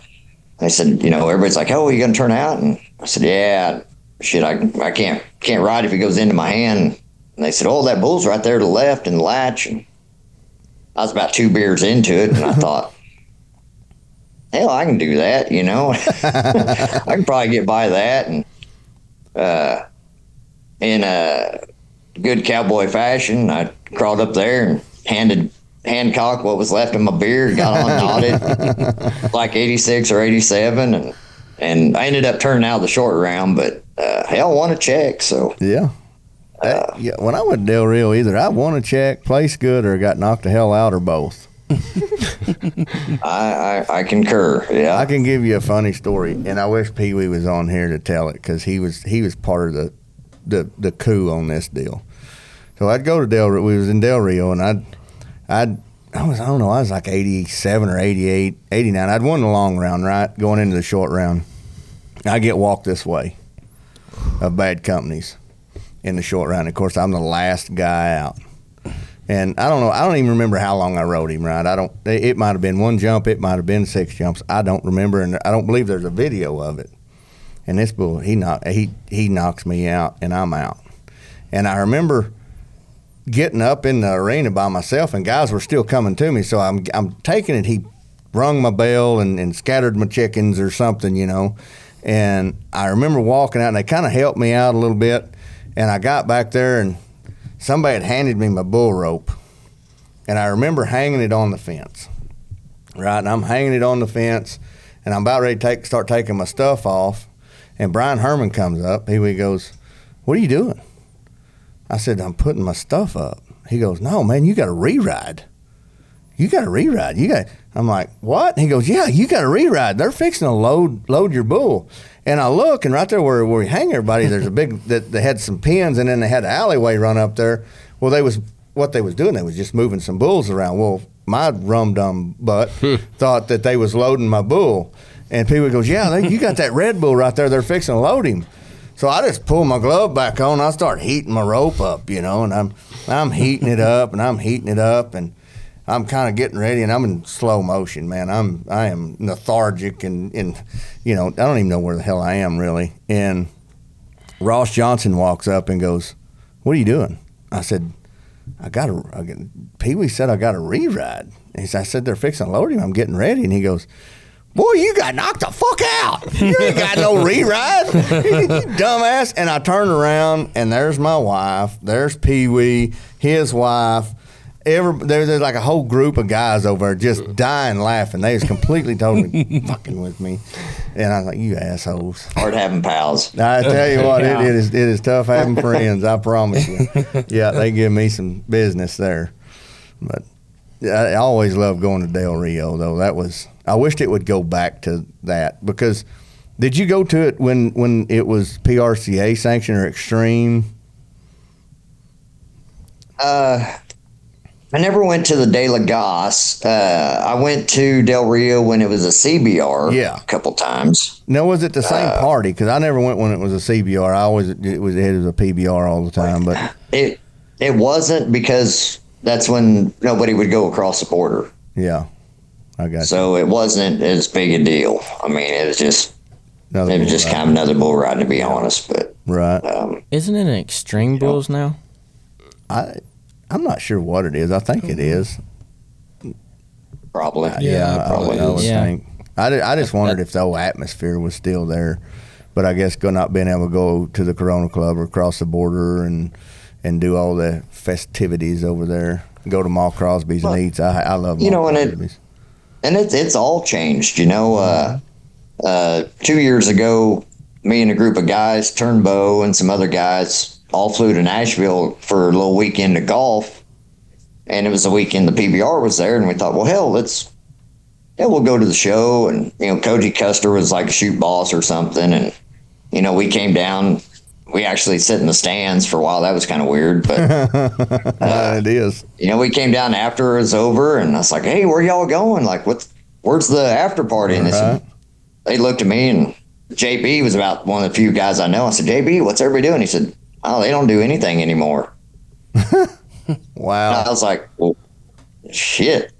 they said, you know, everybody's like, "Oh, you going to turn out?" And I said, "Yeah, shit, I I can't can't ride if it goes into my hand." And they said, "Oh, that bull's right there to the left in the latch." And I was about two beers into it, and I thought. Hell, I can do that, you know. I can probably get by that, and uh, in a good cowboy fashion, I crawled up there and handed Hancock what was left of my beer, got on nodded like 86 or 87, and and I ended up turning out the short round, but uh, hell, won a check, so Yeah. That- yeah, when I went to Del Rio, either I won a check, placed good, or got knocked the hell out, or both. I, I I concur. Yeah, I can give you a funny story, and I wish Pee Wee was on here to tell it because he was he was part of the, the the coup on this deal. So I'd go to Del. We was in Del Rio, and I'd I'd I was I don't know I was like eighty seven or 88, 89. I'd won the long round right going into the short round. I get walked this way of bad companies in the short round. Of course, I'm the last guy out. And I don't know. I don't even remember how long I rode him. Right? I don't. It might have been one jump. It might have been six jumps. I don't remember, and I don't believe there's a video of it. And this bull, he knock, he he knocks me out, and I'm out. And I remember getting up in the arena by myself, and guys were still coming to me. So I'm I'm taking it. He rung my bell and, and scattered my chickens or something, you know. And I remember walking out, and they kind of helped me out a little bit. And I got back there, and somebody had handed me my bull rope, and I remember hanging it on the fence. Right, and I'm hanging it on the fence, and I'm about ready to take start taking my stuff off, and Brian Herman comes up. He, he goes, "What are you doing?" I said, "I'm putting my stuff up." He goes, "No, man, you got to re-ride. You got to re-ride. You got." I'm like, "What?" He goes, "Yeah, you got to re-ride. They're fixing to load load your bull." And I look, and right there where, where we hang everybody, there's a big that they had some pins, and then they had an alleyway run up there. Well, they was what they was doing. They was just moving some bulls around. Well, my rum dum butt hmm. thought that they was loading my bull, and people goes, "Yeah, they, you got that red bull right there. They're fixing to load him." So I just pull my glove back on. I start heating my rope up, you know, and I'm I'm heating it up, and I'm heating it up, and I'm kind of getting ready, and I'm in slow motion, man. I'm I am lethargic, and and you know I don't even know where the hell I am really. And Ross Johnson walks up and goes, "What are you doing?" I said, "I got a." I got, Pee Wee said I got a re-ride. And he said, I said they're fixing to load him. I'm getting ready, and he goes. Boy, you got knocked the fuck out. You ain't got no re-ride. you dumbass. And I turn around and there's my wife. There's Pee Wee, his wife. Every, there, there's like a whole group of guys over there just dying laughing. They was completely totally fucking with me. And I was like, you assholes. hard having pals. I tell you what, it, it is it is tough having friends. I promise you. Yeah, they give me some business there, but I always loved going to Del Rio though. That was I wished it would go back to that because Did you go to it when when it was PRCA sanctioned or extreme? Uh, I never went to the De La Gas. Uh, I went to Del Rio when it was a CBR. Yeah. a couple times. No, was it the same party? Because I never went when it was a CBR. I always it was it was a PBR all the time. But It it wasn't because that's when nobody would go across the border. yeah, I got you. So it wasn't as big a deal. I mean, it was just Another it was just ride. kind of another bull ride to be honest. But right. um, Isn't it an extreme bulls now? I I'm not sure what it is. I think it is. probably Yeah, I- probably I, would. Yeah. think. I, ju- I just wondered if the whole atmosphere was still there, but I guess go not being able to go to the Corona Club or cross the border and and do all the festivities over there. Go to Mall Crosby's and eats. I I love You Mall know, and it- and it's it's all changed. You know, uh, uh, two years ago, me and a group of guys, Turnbow and some other guys, all flew to Nashville for a little weekend of golf, and it was the weekend the PBR was there, and we thought, well, hell, let's yeah, we'll go to the show, and you know, Cody Custer was like a chute boss or something, and you know, we came down. We actually sit in the stands for a while. That was kind of weird, but Uh, it is. you know, we came down after it was over, and I was like, "Hey, where y'all going? Like, what's where's the after party?" And said, they looked at me, and JB was about one of the few guys I know. I said, "JB, what's everybody doing?" He said, "Oh, they don't do anything anymore." And I was like, "Well, shit,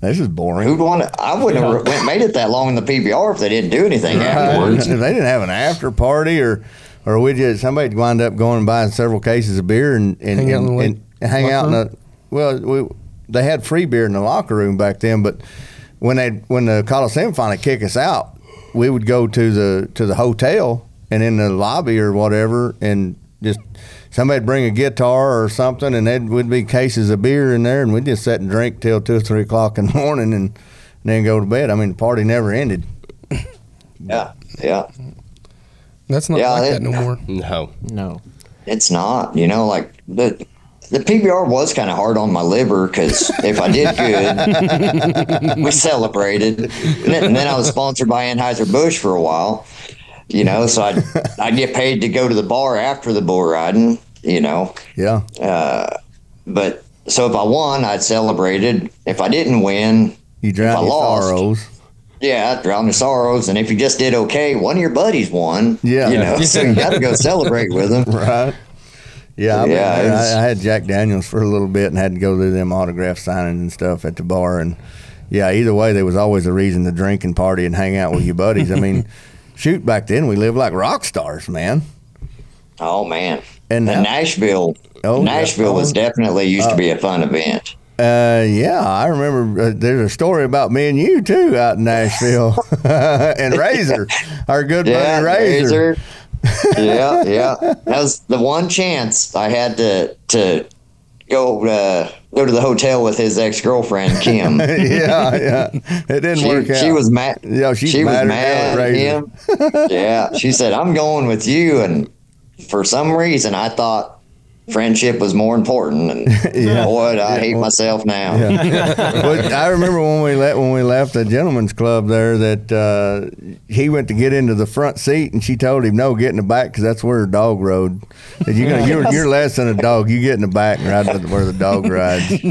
this is boring. who'd want to? I wouldn't have went, made it that long in the PBR if they didn't do anything afterwards." if they didn't have an after party or or we just somebody'd wind up going and buying several cases of beer and and Hang out in and, the and, and hang out in room? the well we they had free beer in the locker room back then but when they when the Coliseum finally kicked us out we would go to the to the hotel and in the lobby or whatever and just somebody'd bring a guitar or something and there would be cases of beer in there and we'd just sit and drink till two or three o'clock in the morning and then go to bed I mean the party never ended Yeah, yeah, That's not Yeah, like it- that no more. No. No. it's not. You know, like the. The PBR was kind of hard on my liver because if I did good, we celebrated. And then, and then I was sponsored by Anheuser Busch for a while, you know. So I'd I'd get paid to go to the bar after the bull riding, you know. yeah uh, But so if I won, I'd celebrated. If I didn't win, you drown I your lost, sorrows yeah, I'd drown the sorrows. And if you just did okay, one of your buddies won. Yeah. you know, so you got to go celebrate with them. right? Yeah, I, mean, Yeah, I, I had Jack Daniels for a little bit and had to go do them autograph signings and stuff at the bar. And yeah, either way, there was always a reason to drink and party and hang out with your buddies. I mean, shoot, back then we lived like rock stars, man. Oh man, And and Nashville. Oh, yeah. Nashville was Oh. definitely used to be a fun event. Uh, yeah, I remember. Uh, there's a story about me and you too out in Nashville, and Razor, our good Yeah, buddy Razor. Razor. yeah, yeah. That was the one chance I had to to go uh, go to the hotel with his ex girlfriend Kim. yeah, yeah, it didn't she, work out. she was mad. Yeah, she was mad at him. yeah, she said, "I'm going with you," and for some reason, I thought friendship was more important. And Yeah. boy, I Yeah, hate well- myself now. but I remember when we left when we left the gentleman's club there that uh, he went to get into the front seat and she told him no, get in the back because that's where the dog rode. Said, you're, gonna, you're you're less than a dog. You get in the back and ride to where the dog rides.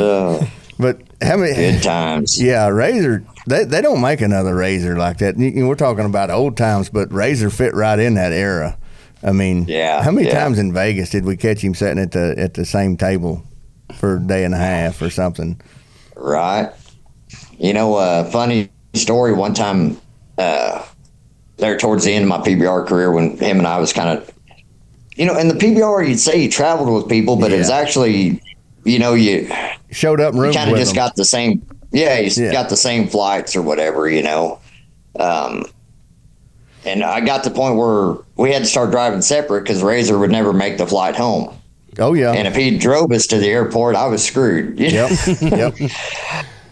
Uh, But how many? good times. Yeah, Razor. They they don't make another Razor like that. You know, we're talking about old times, but Razor fit right in that era. I mean, Yeah, How many yeah. times in Vegas did we catch him sitting at the at the same table for a day and a half or something? Right. You know, uh, funny story. One time, uh, there towards the end of my PBR career, when him and I was kind of, you know, in the PBR, you'd say you traveled with people, but it was actually, you know, you Showed up rooms kind of just them. got the same. Yeah, you Yeah. got the same flights or whatever, you know. Um, and I got to the point where we had to start driving separate because Razor would never make the flight home. oh yeah. And if he drove us to the airport, I was screwed. Yep. yep.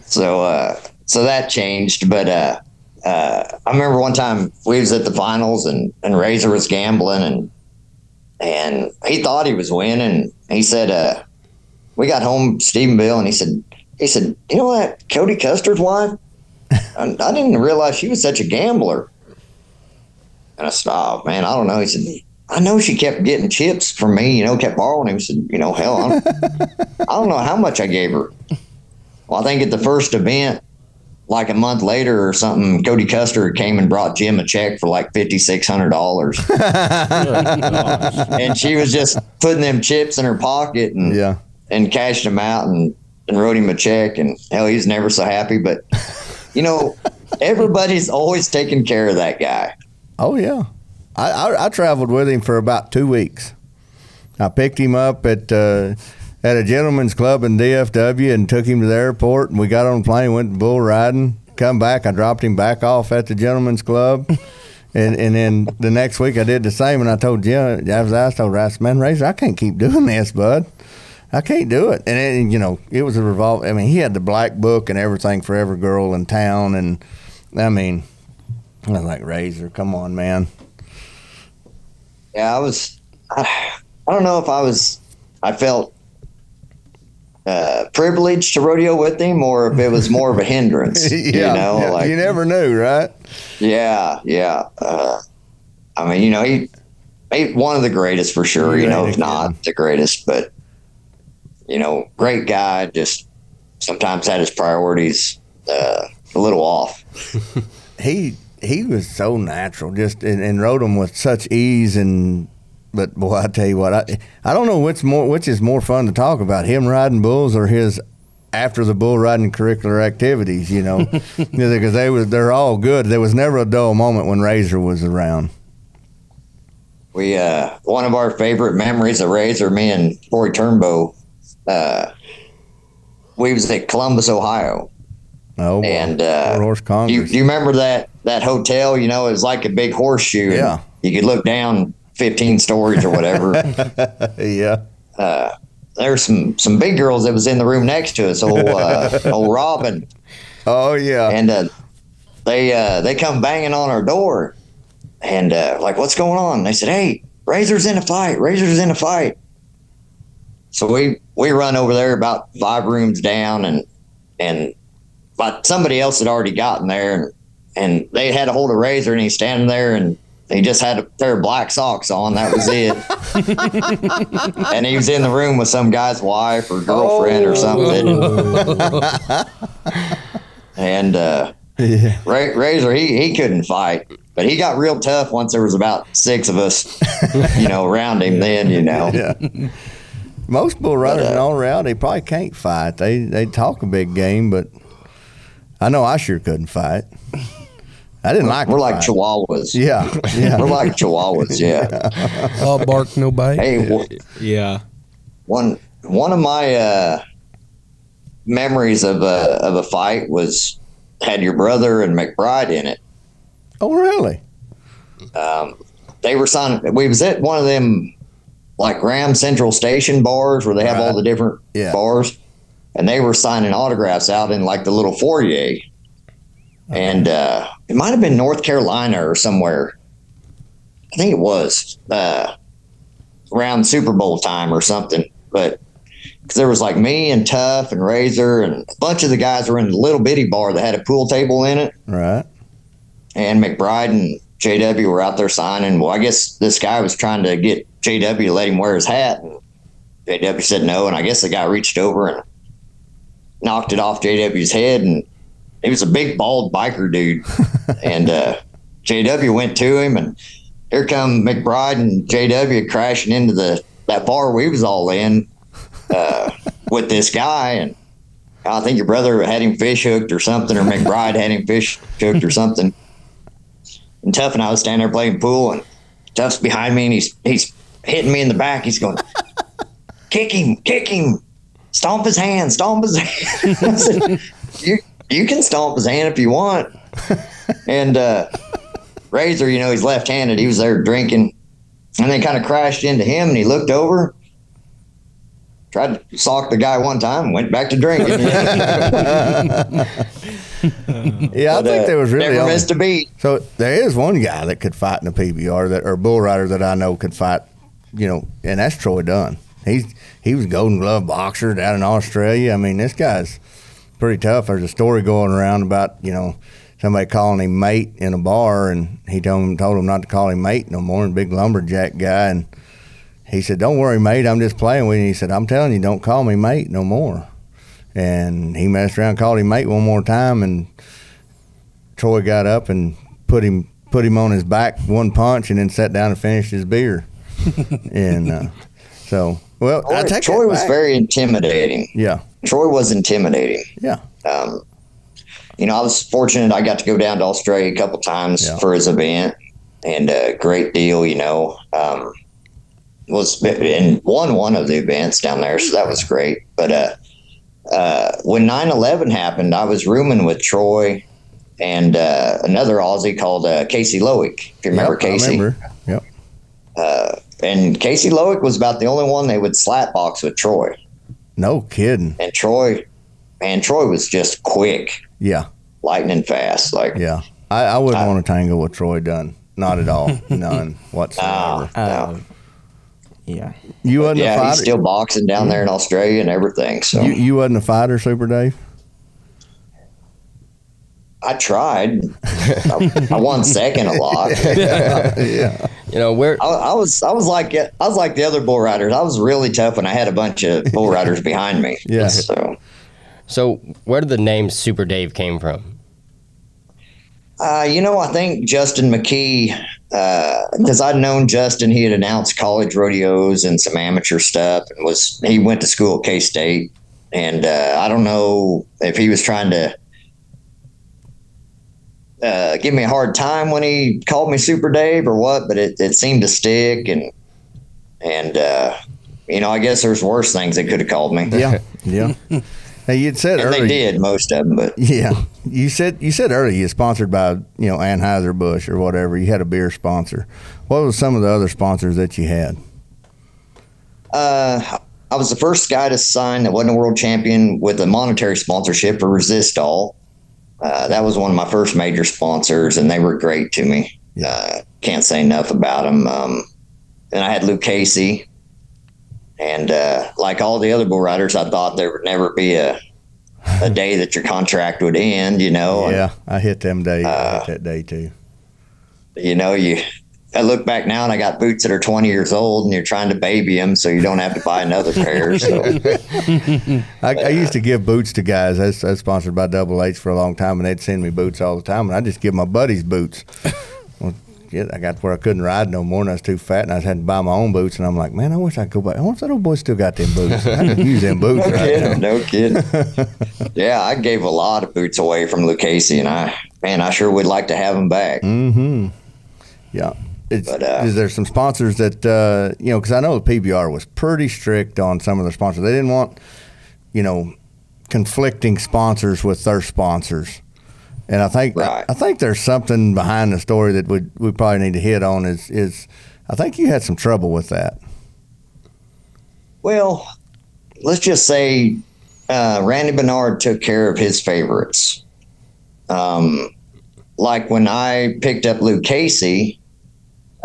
So uh, so that changed, but uh, uh, I remember one time we was at the finals and and Razor was gambling and and he thought he was winning. He said, uh, "We got home, Stephenville, and he said he said, you know what, Cody Custer's wife? I, I didn't realize she was such a gambler." And I said, oh, man, I don't know. He said, I know she kept getting chips from me, you know, kept borrowing him. He said, you know, hell, I don't, I don't know how much I gave her. Well, I think at the first event, like a month later or something, Cody Custer came and brought Jim a check for like fifty six hundred dollars, and she was just putting them chips in her pocket and Yeah. and cashed them out and and wrote him a check and hell, he's never so happy. But you know, everybody's always taking care of that guy. Oh yeah, I, I I traveled with him for about two weeks. I picked him up at uh, at a gentleman's club in DFW and took him to the airport. And we got on a plane, went bull riding. Come back, I dropped him back off at the gentleman's club. And, and then the next week I did the same, and I told Jim, I was I told Rice, man, Razor, I can't keep doing this, bud. I can't do it. And, it, you know, it was a revolve. I mean, he had the black book and everything for every girl in town, and I mean, I was like, Razor, come on, man. Yeah, I was. I, I don't know if I was. I felt uh, privileged to rodeo with him, or if it was more of a hindrance. you know, yeah, like you never knew, right? yeah, yeah. Uh, I mean, you know, he, he one of the greatest for sure. You know, if not the greatest, but you know, great guy. Just sometimes had his priorities uh, a little off. He he was so natural, just and, and rode them with such ease and. But boy, I tell you what, I I don't know which more which is more fun to talk about, him riding bulls or his after the bull riding curricular activities. You know, because they was they're all good. There was never a dull moment when Razor was around. We uh, one of our favorite memories of Razor, me and Corey Turnbow, uh, we was at Columbus, Ohio, Oh, and uh, Four horse do you, Congress. do you remember that that hotel? You know, is like a big horseshoe. Yeah. you could look down fifteen stories or whatever. yeah, There's some some big girls that was in the room next to us. Old uh, old Robin, oh yeah. and uh, they uh, they come banging on our door, and uh, like, what's going on? They said, "Hey, Razor's in a fight. Razor's in a fight." So we we run over there about five rooms down, and and but somebody else had already gotten there, and and they had a hold of Razor, and he's standing there, and he just had a pair of black socks on. That was it. and he was in the room with some guy's wife or girlfriend or something. and uh, yeah. Ra- Razor, he, he couldn't fight, but he got real tough once there was about six of us, you know, around him. Then you know, Yeah. Most bull riders But, uh, in all reality probably can't fight. They they talk a big game, but I know I sure couldn't fight. I didn't like. we're like fight. chihuahuas. Yeah, yeah. We're like chihuahuas. Yeah. All bark, no bite. Hey, w- Yeah. one one of my uh, memories of a of a fight was had your brother and McBride in it. oh, really? Um, they were signing. We was at one of them like Graham Central Station bars where they have Right. all the different Yeah. bars, and they were signing autographs out in like the little foyer. And uh, it might have been North Carolina or somewhere. I think it was uh, around Super Bowl time or something. But because there was like me and Tuff and Razor and a bunch of the guys were in a little bitty bar that had a pool table in it Right. and McBride and JW were out there signing. Well, I guess this guy was trying to get JW to let him wear his hat, and JW said no. And I guess the guy reached over and knocked it off JW's head, and he was a big bald biker dude. and uh, JW went to him, and here come McBride and JW crashing into the that bar we was all in uh, with this guy, and I think your brother had him fish hooked or something, or McBride had him fish hooked or something. And Tuff and I was standing there playing pool, and Tuff's behind me, and he's he's hitting me in the back. He's going, "Kick him, kick him, stomp his hand, stomp his hand." Said, "You you can stomp his hand if you want." And uh, Razor, you know, he's left-handed. He was there drinking, and they kind of crashed into him, and he looked over. Tried to sock the guy one time, went back to drinking. Yeah, I But, think uh, there was really never only, missed a beat. so there is one guy that could fight in a PBR that or bull rider that I know could fight, you know, and that's Troy Dunn. He's he was Golden Glove boxer down in Australia. I mean, this guy's pretty tough. There's a story going around about you know somebody calling him mate in a bar, and he told him told him not to call him mate no more. And big lumberjack guy, and he said, "Don't worry, mate. I'm just playing with you." He said, "I'm telling you, don't call me mate no more." And he messed around, called him mate one more time, and Troy got up and put him put him on his back one punch, and then sat down and finished his beer. and uh, so, well, I Troy, take Troy was back. very intimidating. yeah, Troy was intimidating. yeah, Um, you know, I was fortunate. I got to go down to Australia a couple times Yeah. for his event, and a great deal. You know, um, was and won one of the events down there, so that was great. But uh, uh, when 9-11 happened, I was rooming with Troy and uh, another Aussie called uh, Casey Loic. If you remember Yep, Casey, I remember. Yep. and Casey Loic was about the only one they would slap box with Troy. No kidding. And Troy, man, Troy was just quick, Yeah, lightning fast. Like, yeah. I, I wouldn't want to tangle with Troy Dunn. Not at all. None whatsoever. no, Uh, yeah. you wasn't a yeah, fighter. he's still boxing down there in Australia and everything. So you, you wasn't a fighter, Super Dave. I tried. I, I won second a lot. yeah. You know, where I, I was I was like I was like the other bull riders. I was really tough and I had a bunch of bull riders behind me. Yeah. So so where did the name Super Dave came from? uh, you know, I think Justin McKee, because I'd known Justin, he had announced college rodeos and some amateur stuff, and was he went to school at K State, and uh, I don't know if he was trying to uh, give me a hard time when he called me Super Dave or what, but it, it seemed to stick, and and uh, you know, I guess there's worse things they could have called me. Yeah. Yeah. Hey, you'd said And earlier. they did most of them, but Yeah, you said you said earlier you're sponsored by you know Anheuser Busch or whatever. You had a beer sponsor. What was some of the other sponsors that you had? Uh, I was the first guy to sign that wasn't a world champion with a monetary sponsorship for Resistol. Uh, that was one of my first major sponsors, and they were great to me. Uh, can't say enough about them. Um, then I had Lucchese, and uh, like all the other bull riders, I thought there would never be a a day that your contract would end. You know, and, Yeah, I hit them days. I hit that day too. you know you. I look back now and I got boots that are 20 years old, and you're trying to baby them so you don't have to buy another pair. So. I, I used to give boots to guys. I was, I was sponsored by Double H for a long time, and they'd send me boots all the time, and I just give my buddies boots. well, yeah, I got to where I couldn't ride no more, and I was too fat, and I had to buy my own boots. And I'm like, man, I wish I could go back. I wish that old boy still got them boots. I could use them boots No right kidding, now. no kidding. yeah, I gave a lot of boots away from Lucchese, and I, man, I sure would like to have them back. Mm-hmm. Yeah. It's, But, uh, is there some sponsors that uh, you know? Because I know the PBR was pretty strict on some of their sponsors. They didn't want you know conflicting sponsors with their sponsors. And I think Right. I think there's something behind the story that we we probably need to hit on. Is is I think you had some trouble with that. Well, let's just say uh, Randy Bernard took care of his favorites. Um, like when I picked up Lucchese,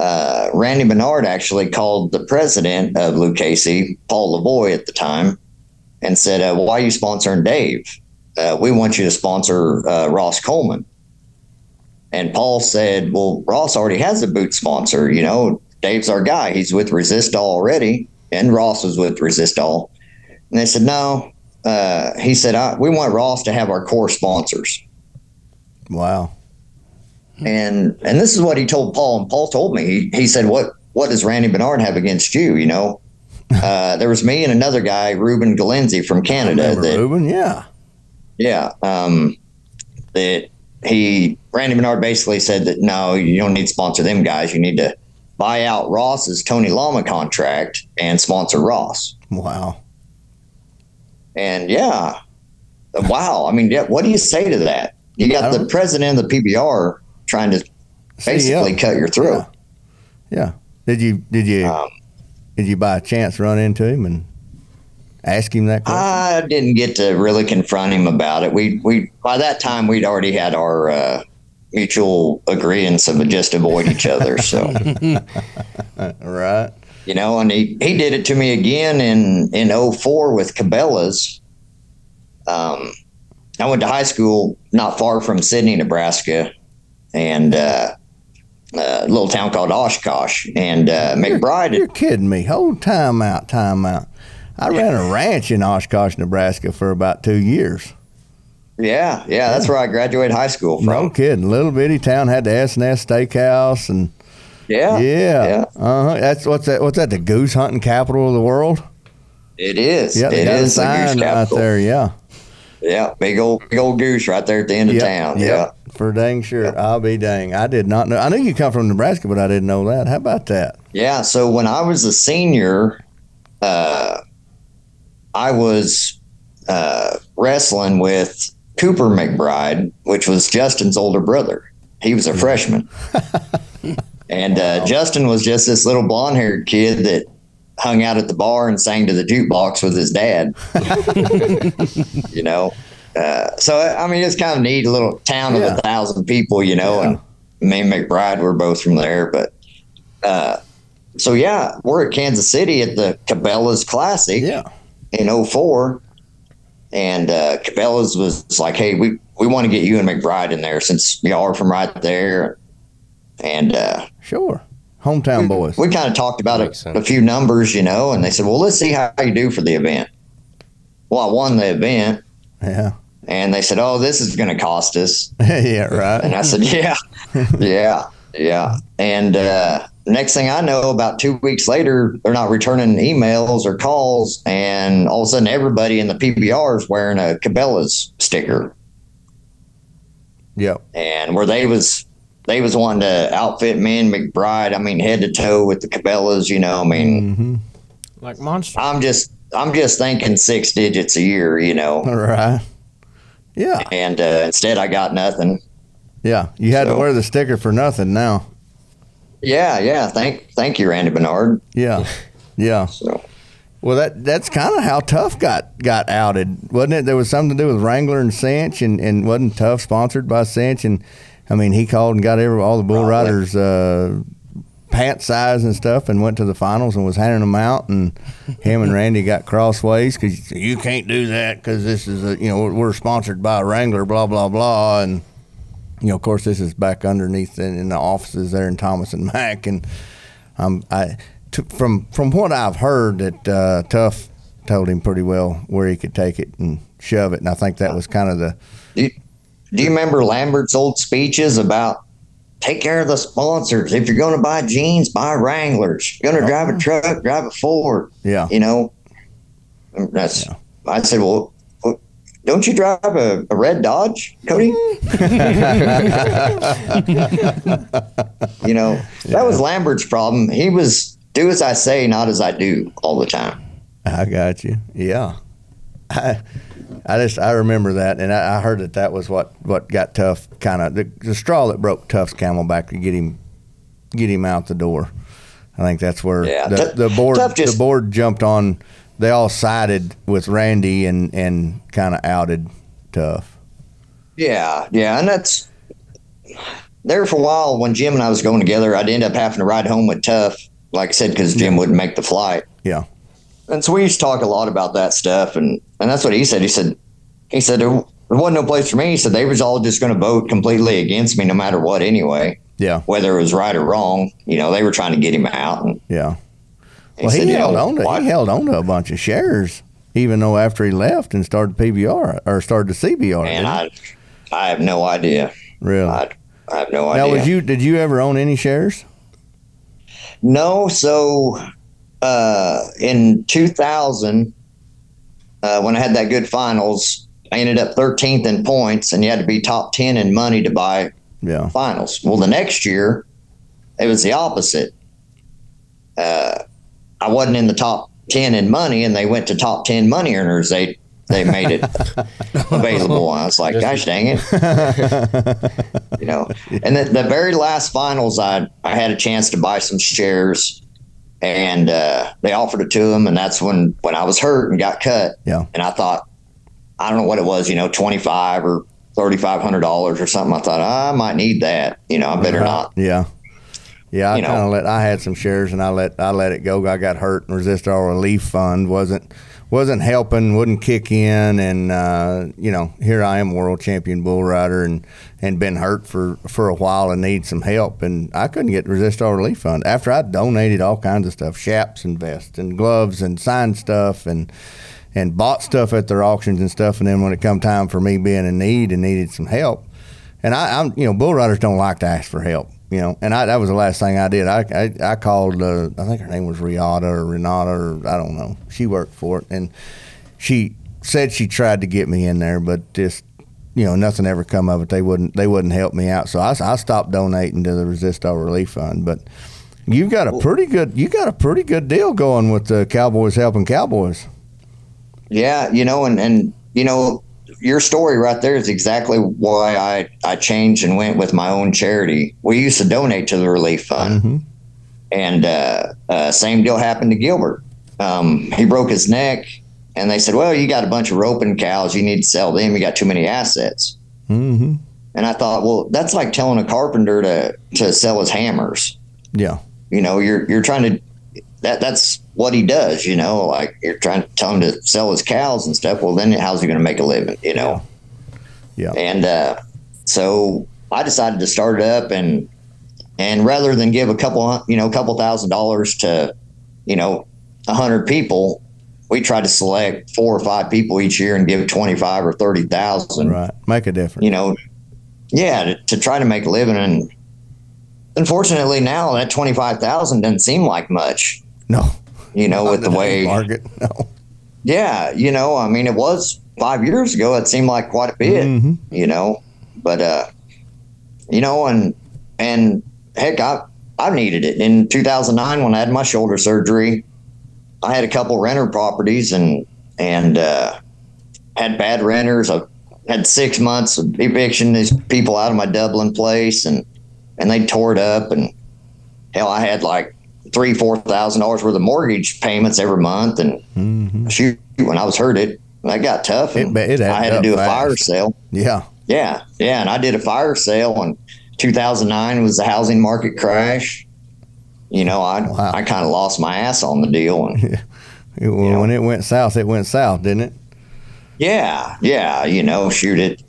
uh, Randy Bernard actually called the president of Lucchese, Paul Lavoy at the time, and said, uh, "Why are you sponsoring Dave? Uh, we want you to sponsor uh, Ross Coleman." And Paul said, "Well, Ross already has a boot sponsor. You know, Dave's our guy. He's with Resistol already." and Ross was with Resistol. And they said, no. Uh, he said, we want Ross to have our core sponsors. Wow. And and this is what he told Paul. And Paul told me, he, he said, what what does Randy Bernard have against you? You know, uh, there was me and another guy, Ruben Galenzi from Canada. That, Ruben? Yeah. yeah. Um, that he, Randy Bernard basically said that, no, you don't need to sponsor them guys. You need to buy out Ross's Tony Lama contract and sponsor Ross. Wow. And yeah, wow. I mean, yeah, what do you say to that? You got the president of the PBR trying to basically cut your throat. Yeah. Did you did you Um, did you by chance run into him and ask him that question? I didn't get to really confront him about it. We we by that time we'd already had our uh, mutual agreements of just avoid each other. So right. you know, and he, he did it to me again in in 04 with Cabela's. Um, I went to high school not far from Sidney, Nebraska, and uh, a little town called Oshkosh. And uh, McBride, You're kidding me. Hold time out, time out. I ran a ranch in Oshkosh, Nebraska for about two years. yeah, yeah, that's where I graduated high school from. No kidding. Little bitty town had the S and S Steakhouse and Yeah, yeah, yeah, uh huh. That's what's that? What's that? The goose hunting capital of the world? it is. Yeah, it a is the goose capital. there. Yeah, Yeah, big old, big old goose right there at the end of Yep, town. yep, Yeah. For dang sure. I'll be dang. I did not know. I knew you come from Nebraska, but I didn't know that. How about that? Yeah. So when I was a senior, uh, I was uh, wrestling with Cooper McBride, which was Justin's older brother. He was a freshman. and uh, Justin was just this little blonde haired kid that hung out at the bar and sang to the jukebox with his dad. you know? Uh, so, I mean, it's kind of neat, a little town of Yeah. a thousand people, you know, Yeah. and me and McBride were both from there. But uh, so, yeah, we're at Kansas City at the Cabela's Classic Yeah, in 04 and uh, Cabela's was like, "Hey, we we want to get you and McBride in there since y'all are from right there." And uh, sure. Hometown boys. we kind of talked about a, a few numbers, you know, and they said, "Well, let's see how you do for the event." Well, I won the event, Yeah, and they said, "Oh, this is going to cost us." yeah, right. And I said, "Yeah, yeah, yeah." And uh, next thing I know, about two weeks later, they're not returning emails or calls, and all of a sudden, everybody in the PBR is wearing a Cabela's sticker, Yeah. and where they was they was wanting to outfit me and McBride. I mean, head to toe with the Cabela's. You know, I mean, Mm-hmm. Like monster. I'm just I'm just thinking six digits a year. You know, All right. Yeah, and uh, instead I got nothing. yeah. You had to wear the sticker for nothing now. Yeah, yeah. Thank thank you, Randy Bernard. Yeah, yeah. So. Well, that that's kind of how Tuff got got outed, wasn't it? There was something to do with Wrangler and Cinch, and, and wasn't Tuff sponsored by Cinch? And I mean, he called and got every all the bull riders uh, pant size and stuff, and went to the finals and was handing them out. And him and Randy got crossways because you can't do that because this is a you know we're, sponsored by Wrangler, blah blah blah, and you know of course this is back underneath in, in the offices there in Thomas and Mack, and um, I t- from from what I've heard that uh, Tuff told him pretty well where he could take it and shove it, and I think that was kind of the Do you, do you remember Lambert's old speeches about take care of the sponsors? If you're going to buy jeans, buy Wranglers. You're going to drive a truck, drive a Ford. yeah You know, And that's. I said, well, don't you drive a, a red Dodge, Cody? you know, that was Lambert's problem. He was do as I say, not as I do all the time. I got you. Yeah. I, I just I remember that, and I, I heard that that was what what got Tuff, kind of the, the straw that broke Tuff's camel back to get him get him out the door. I think that's where Yeah, the, Tuff- the board just- the board jumped on. They all sided with Randy and and kind of outed Tuff. Yeah, yeah, and that's there for a while when Jim and I was going together. I'd end up having to ride home with Tuff, like I said, because Jim wouldn't make the flight. Yeah. And so we used to talk a lot about that stuff, and and that's what he said. He said he said there, wasn't no place for me. He said they was all just going to vote completely against me, no matter what, anyway, Yeah. whether it was right or wrong. You know, they were trying to get him out. And Yeah. he Well, he said, you held know, on to why- he held on to a bunch of shares, even though after he left and started PBR or started the CBR. Man. I I have no idea. really. I, I have no now, idea. was you did you ever own any shares? No, so uh, in 2000, uh, when I had that good finals, I ended up 13th in points, and you had to be top 10 in money to buy Yeah. finals. Well, the next year, it was the opposite. Uh, I wasn't in the top 10 in money, and they went to top 10 money earners. They they made it available. I was like, gosh dang it. you know, and the, the very last finals, I, I had a chance to buy some shares and uh, they offered it to him. And that's when, when I was hurt and got cut. Yeah. And I thought, I don't know what it was, you know, 25 or $3,500 or something. I thought, I might need that. You know, I better not. Yeah. Yeah, I you know. kind of let. I had some shares and I let I let it go. I got hurt and Resistol relief fund wasn't wasn't helping, wouldn't kick in, and uh, you know here I am, world champion bull rider, and and been hurt for for a while and need some help, and I couldn't get Resistol relief fund. After I donated all kinds of stuff, shaps and vests and gloves and signed stuff and and bought stuff at their auctions and stuff, and then when it come time for me being in need and needed some help, and I, I'm, you know, bull riders don't like to ask for help, you know, and I, that was the last thing I did. I, I, I called, uh, I think her name was Riata or Renata or I don't know. She worked for it, and she said she tried to get me in there, but just, you know, nothing ever come of it. They wouldn't, they wouldn't help me out, so I, I stopped donating to the Resistol Relief Fund. But you've got a pretty good, you got a pretty good deal going with the Cowboys helping Cowboys. Yeah, you know, and and you know, your story right there is exactly why I I changed and went with my own charity. We used to donate to the relief fund, and uh, uh, same deal happened to Gilbert. Um, he broke his neck, and they said, "Well, you got a bunch of roping cows. You need to sell them. You got too many assets." Mm-hmm. And I thought, well, that's like telling a carpenter to to sell his hammers. Yeah. You know, you're you're trying to that that's what he does. You know, like you're trying to tell him to sell his cows and stuff. Well, then how's he going to make a living? You know. Yeah. And uh, so I decided to start it up, and and rather than give a couple, you know, a couple thousand dollars to, you know, a hundred people, we try to select four or five people each year and give twenty five or thirty thousand. Right. Make a difference. You know, yeah, to, to try to make a living. And unfortunately, now that twenty five thousand doesn't seem like much. No. You know, with the way market. No. yeah, you know, I mean, it was five years ago. It seemed like quite a bit, Mhm. you know, but uh, you know, and and heck, I I needed it in 2009 when I had my shoulder surgery. I had a couple renter properties and and uh, had bad renters. I had six months of eviction these people out of my Dublin place, and and they tore it up. And hell, I had like three four thousand dollars worth of mortgage payments every month, and mm-hmm. shoot, when I was hurt, it that got tough. It And ba- it I had to do a up fire sale. Yeah. Yeah, yeah, and I did a fire sale in 2009 was the housing market crash. You know, I Wow. I kind of lost my ass on the deal, and It, well, When it went south, it went south, didn't it? yeah, yeah, you know, shoot it.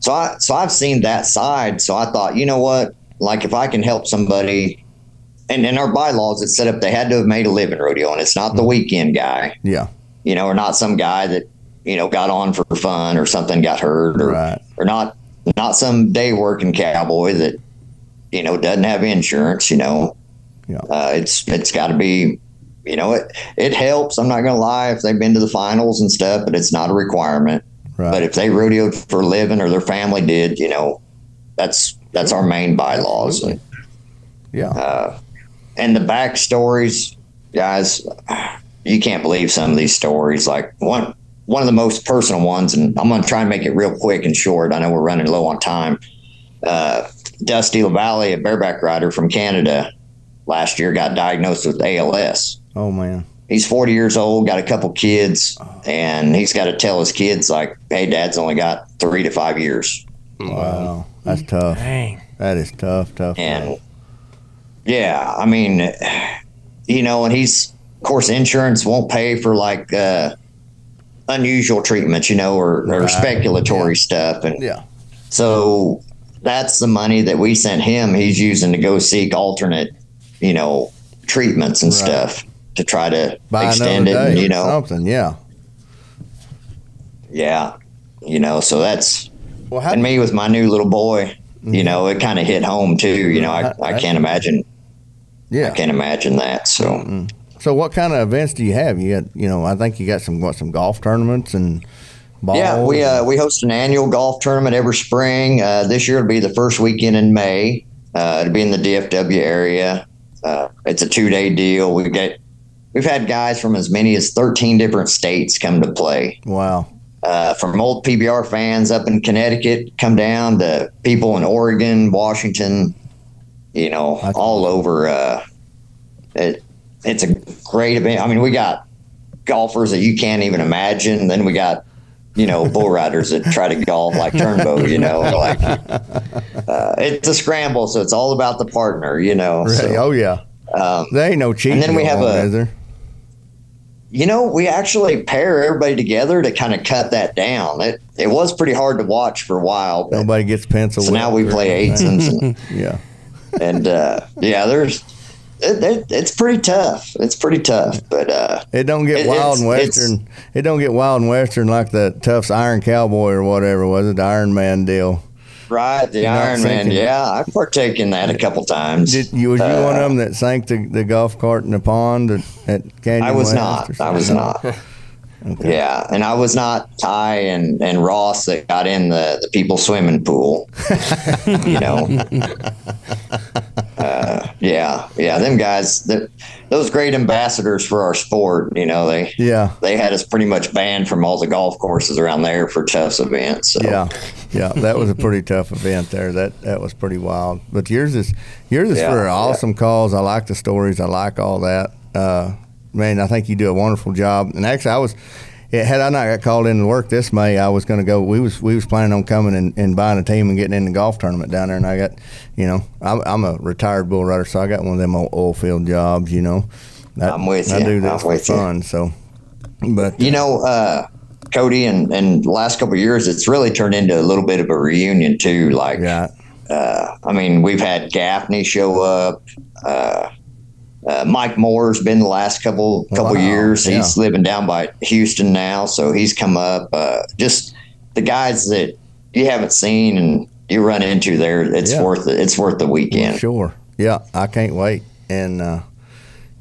So I so I've seen that side. So I thought, you know what, like if I can help somebody, and in our bylaws it's set up they had to have made a living rodeo, and it's not the weekend guy, Yeah. you know, or not some guy that you know got on for fun or something got hurt or Right. or not not some day working cowboy that you know doesn't have insurance you know Yeah. uh, it's it's got to be you know it it helps i'm not gonna lie if they've been to the finals and stuff but it's not a requirement Right. but if they rodeoed for a living or their family did you know that's that's our main bylaws yeah. uh, and the backstories, guys, you can't believe some of these stories. Like one one of the most personal ones, and I'm going to try and make it real quick and short. I know we're running low on time. Uh, Dusty LaValley, a bareback rider from Canada, last year got diagnosed with ALS. oh man. He's 40 years old, got a couple kids, and he's got to tell his kids like, "Hey, Dad's only got three to five years." Wow. That's tough. Dang. That is tough. Tough. And yeah, I mean, you know, and he's, of course, insurance won't pay for like uh, unusual treatments, you know, or, or Right. speculatory stuff. And yeah. so that's the money that we sent him. He's using to go seek alternate, you know, treatments and Right. stuff to try to Buy extend it. And, you know, something. Yeah. yeah, you know, so that's, Well, how, and me with my new little boy, Mm-hmm. you know, it kind of hit home too. You know, I, I can't imagine, Yeah, I can't imagine that. So. So, what kind of events do you have? You got, you know, I think you got some what some golf tournaments and balls. Yeah, we uh, we host an annual golf tournament every spring. Uh, this year it'll be the first weekend in May. Uh, it'll be in the DFW area. Uh, it's a two day deal. We get we've had guys from as many as thirteen different states come to play. wow. Uh, from old PBR fans up in Connecticut, come down to people in Oregon, Washington, you know, That's all over. Uh, it, it's a great event. I mean, we got golfers that you can't even imagine. Then we got you know, bull riders that try to golf like Turnbow, you know, like uh, it's a scramble. So it's all about the partner, you know. Right. So, oh yeah. um, There ain't no cheating. and then we have a-? You know, we actually pair everybody together to kind of cut that down. It it was pretty hard to watch for a while, Nobody gets pencil. so now we play eights and Yeah. and uh, yeah, there's it, it, it's pretty tough. It's pretty tough, but uh, It don't get It- wild and western. It don't get wild and western like the Tuff's Iron Cowboy or whatever was it, the Iron Man deal. Right, the You're Iron Man. Yeah, I partake in that a couple times. Did you was you Uh, one of them that sank the, the golf cart in the pond at, at Canyon I was West not. I was something? not. Yeah, and I was not Ty and, and Ross that got in the, the people swimming pool. you know. Uh, yeah, yeah, them guys, that those great ambassadors for our sport. You know, they Yeah. they had us pretty much banned from all the golf courses around there for Tuff's events. So. Yeah, yeah, that was a pretty tough event there. That that was pretty wild. But yours is yours is Yeah, for yeah. awesome cause. I like the stories. I like all that. Uh, man, I think you do a wonderful job. And actually, I was. yeah, Had I not got called in to work this May, I was going to go. We was we was planning on coming and, and buying a team and getting in the golf tournament down there. And I got, you know, I'm, I'm a retired bull rider, so I got one of them old oil field jobs. You know, That- I'm with I you. do this I'm for with you. fun. So, but You know, uh, Cody, and, and the last couple of years, it's really turned into a little bit of a reunion too. Like, yeah, uh, I mean, we've had Gaffney show up. Uh, uh, Mike Moore's been the last couple couple Wow, years. yeah. He's living down by Houston now, so he's come up. Uh, just the guys that you haven't seen and you run into there, it's Yeah. worth it. It's worth the weekend. Sure. Yeah, I can't wait. And uh,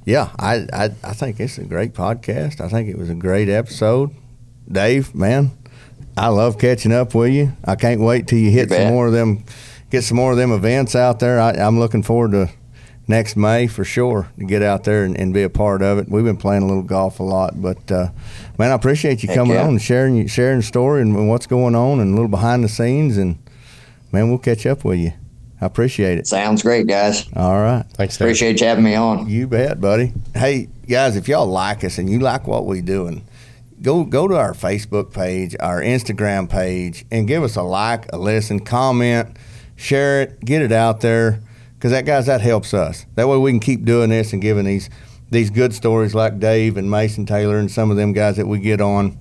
yeah, I, I I think it's a great podcast. I think it was a great episode. Dave, man, I love catching up with you. I can't wait till you hit You some more of them, get some more of them events out there. I, I'm looking forward to next May for sure to get out there and, and be a part of it. We've been playing a little golf a lot, but uh, man, I appreciate you Heck coming yeah. on and sharing sharing the story and what's going on and a little behind the scenes. And man, we'll catch up with you. I appreciate it. Sounds great, guys. All right. Thanks, Dave. Appreciate you having me on. You bet, buddy. Hey, guys, if y'all like us and you like what we doing, go go to our Facebook page, our Instagram page, and give us a like, a listen, comment, share it, get it out there, because that guys that helps us. That way we can keep doing this and giving these these good stories like Dave and Mason Taylor and some of them guys that we get on.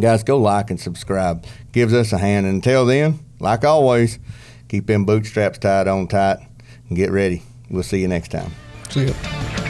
Guys, go like and subscribe. Gives us a hand. And until then, like always, keep them bootstraps tied on tight and get ready. We'll see you next time. See ya.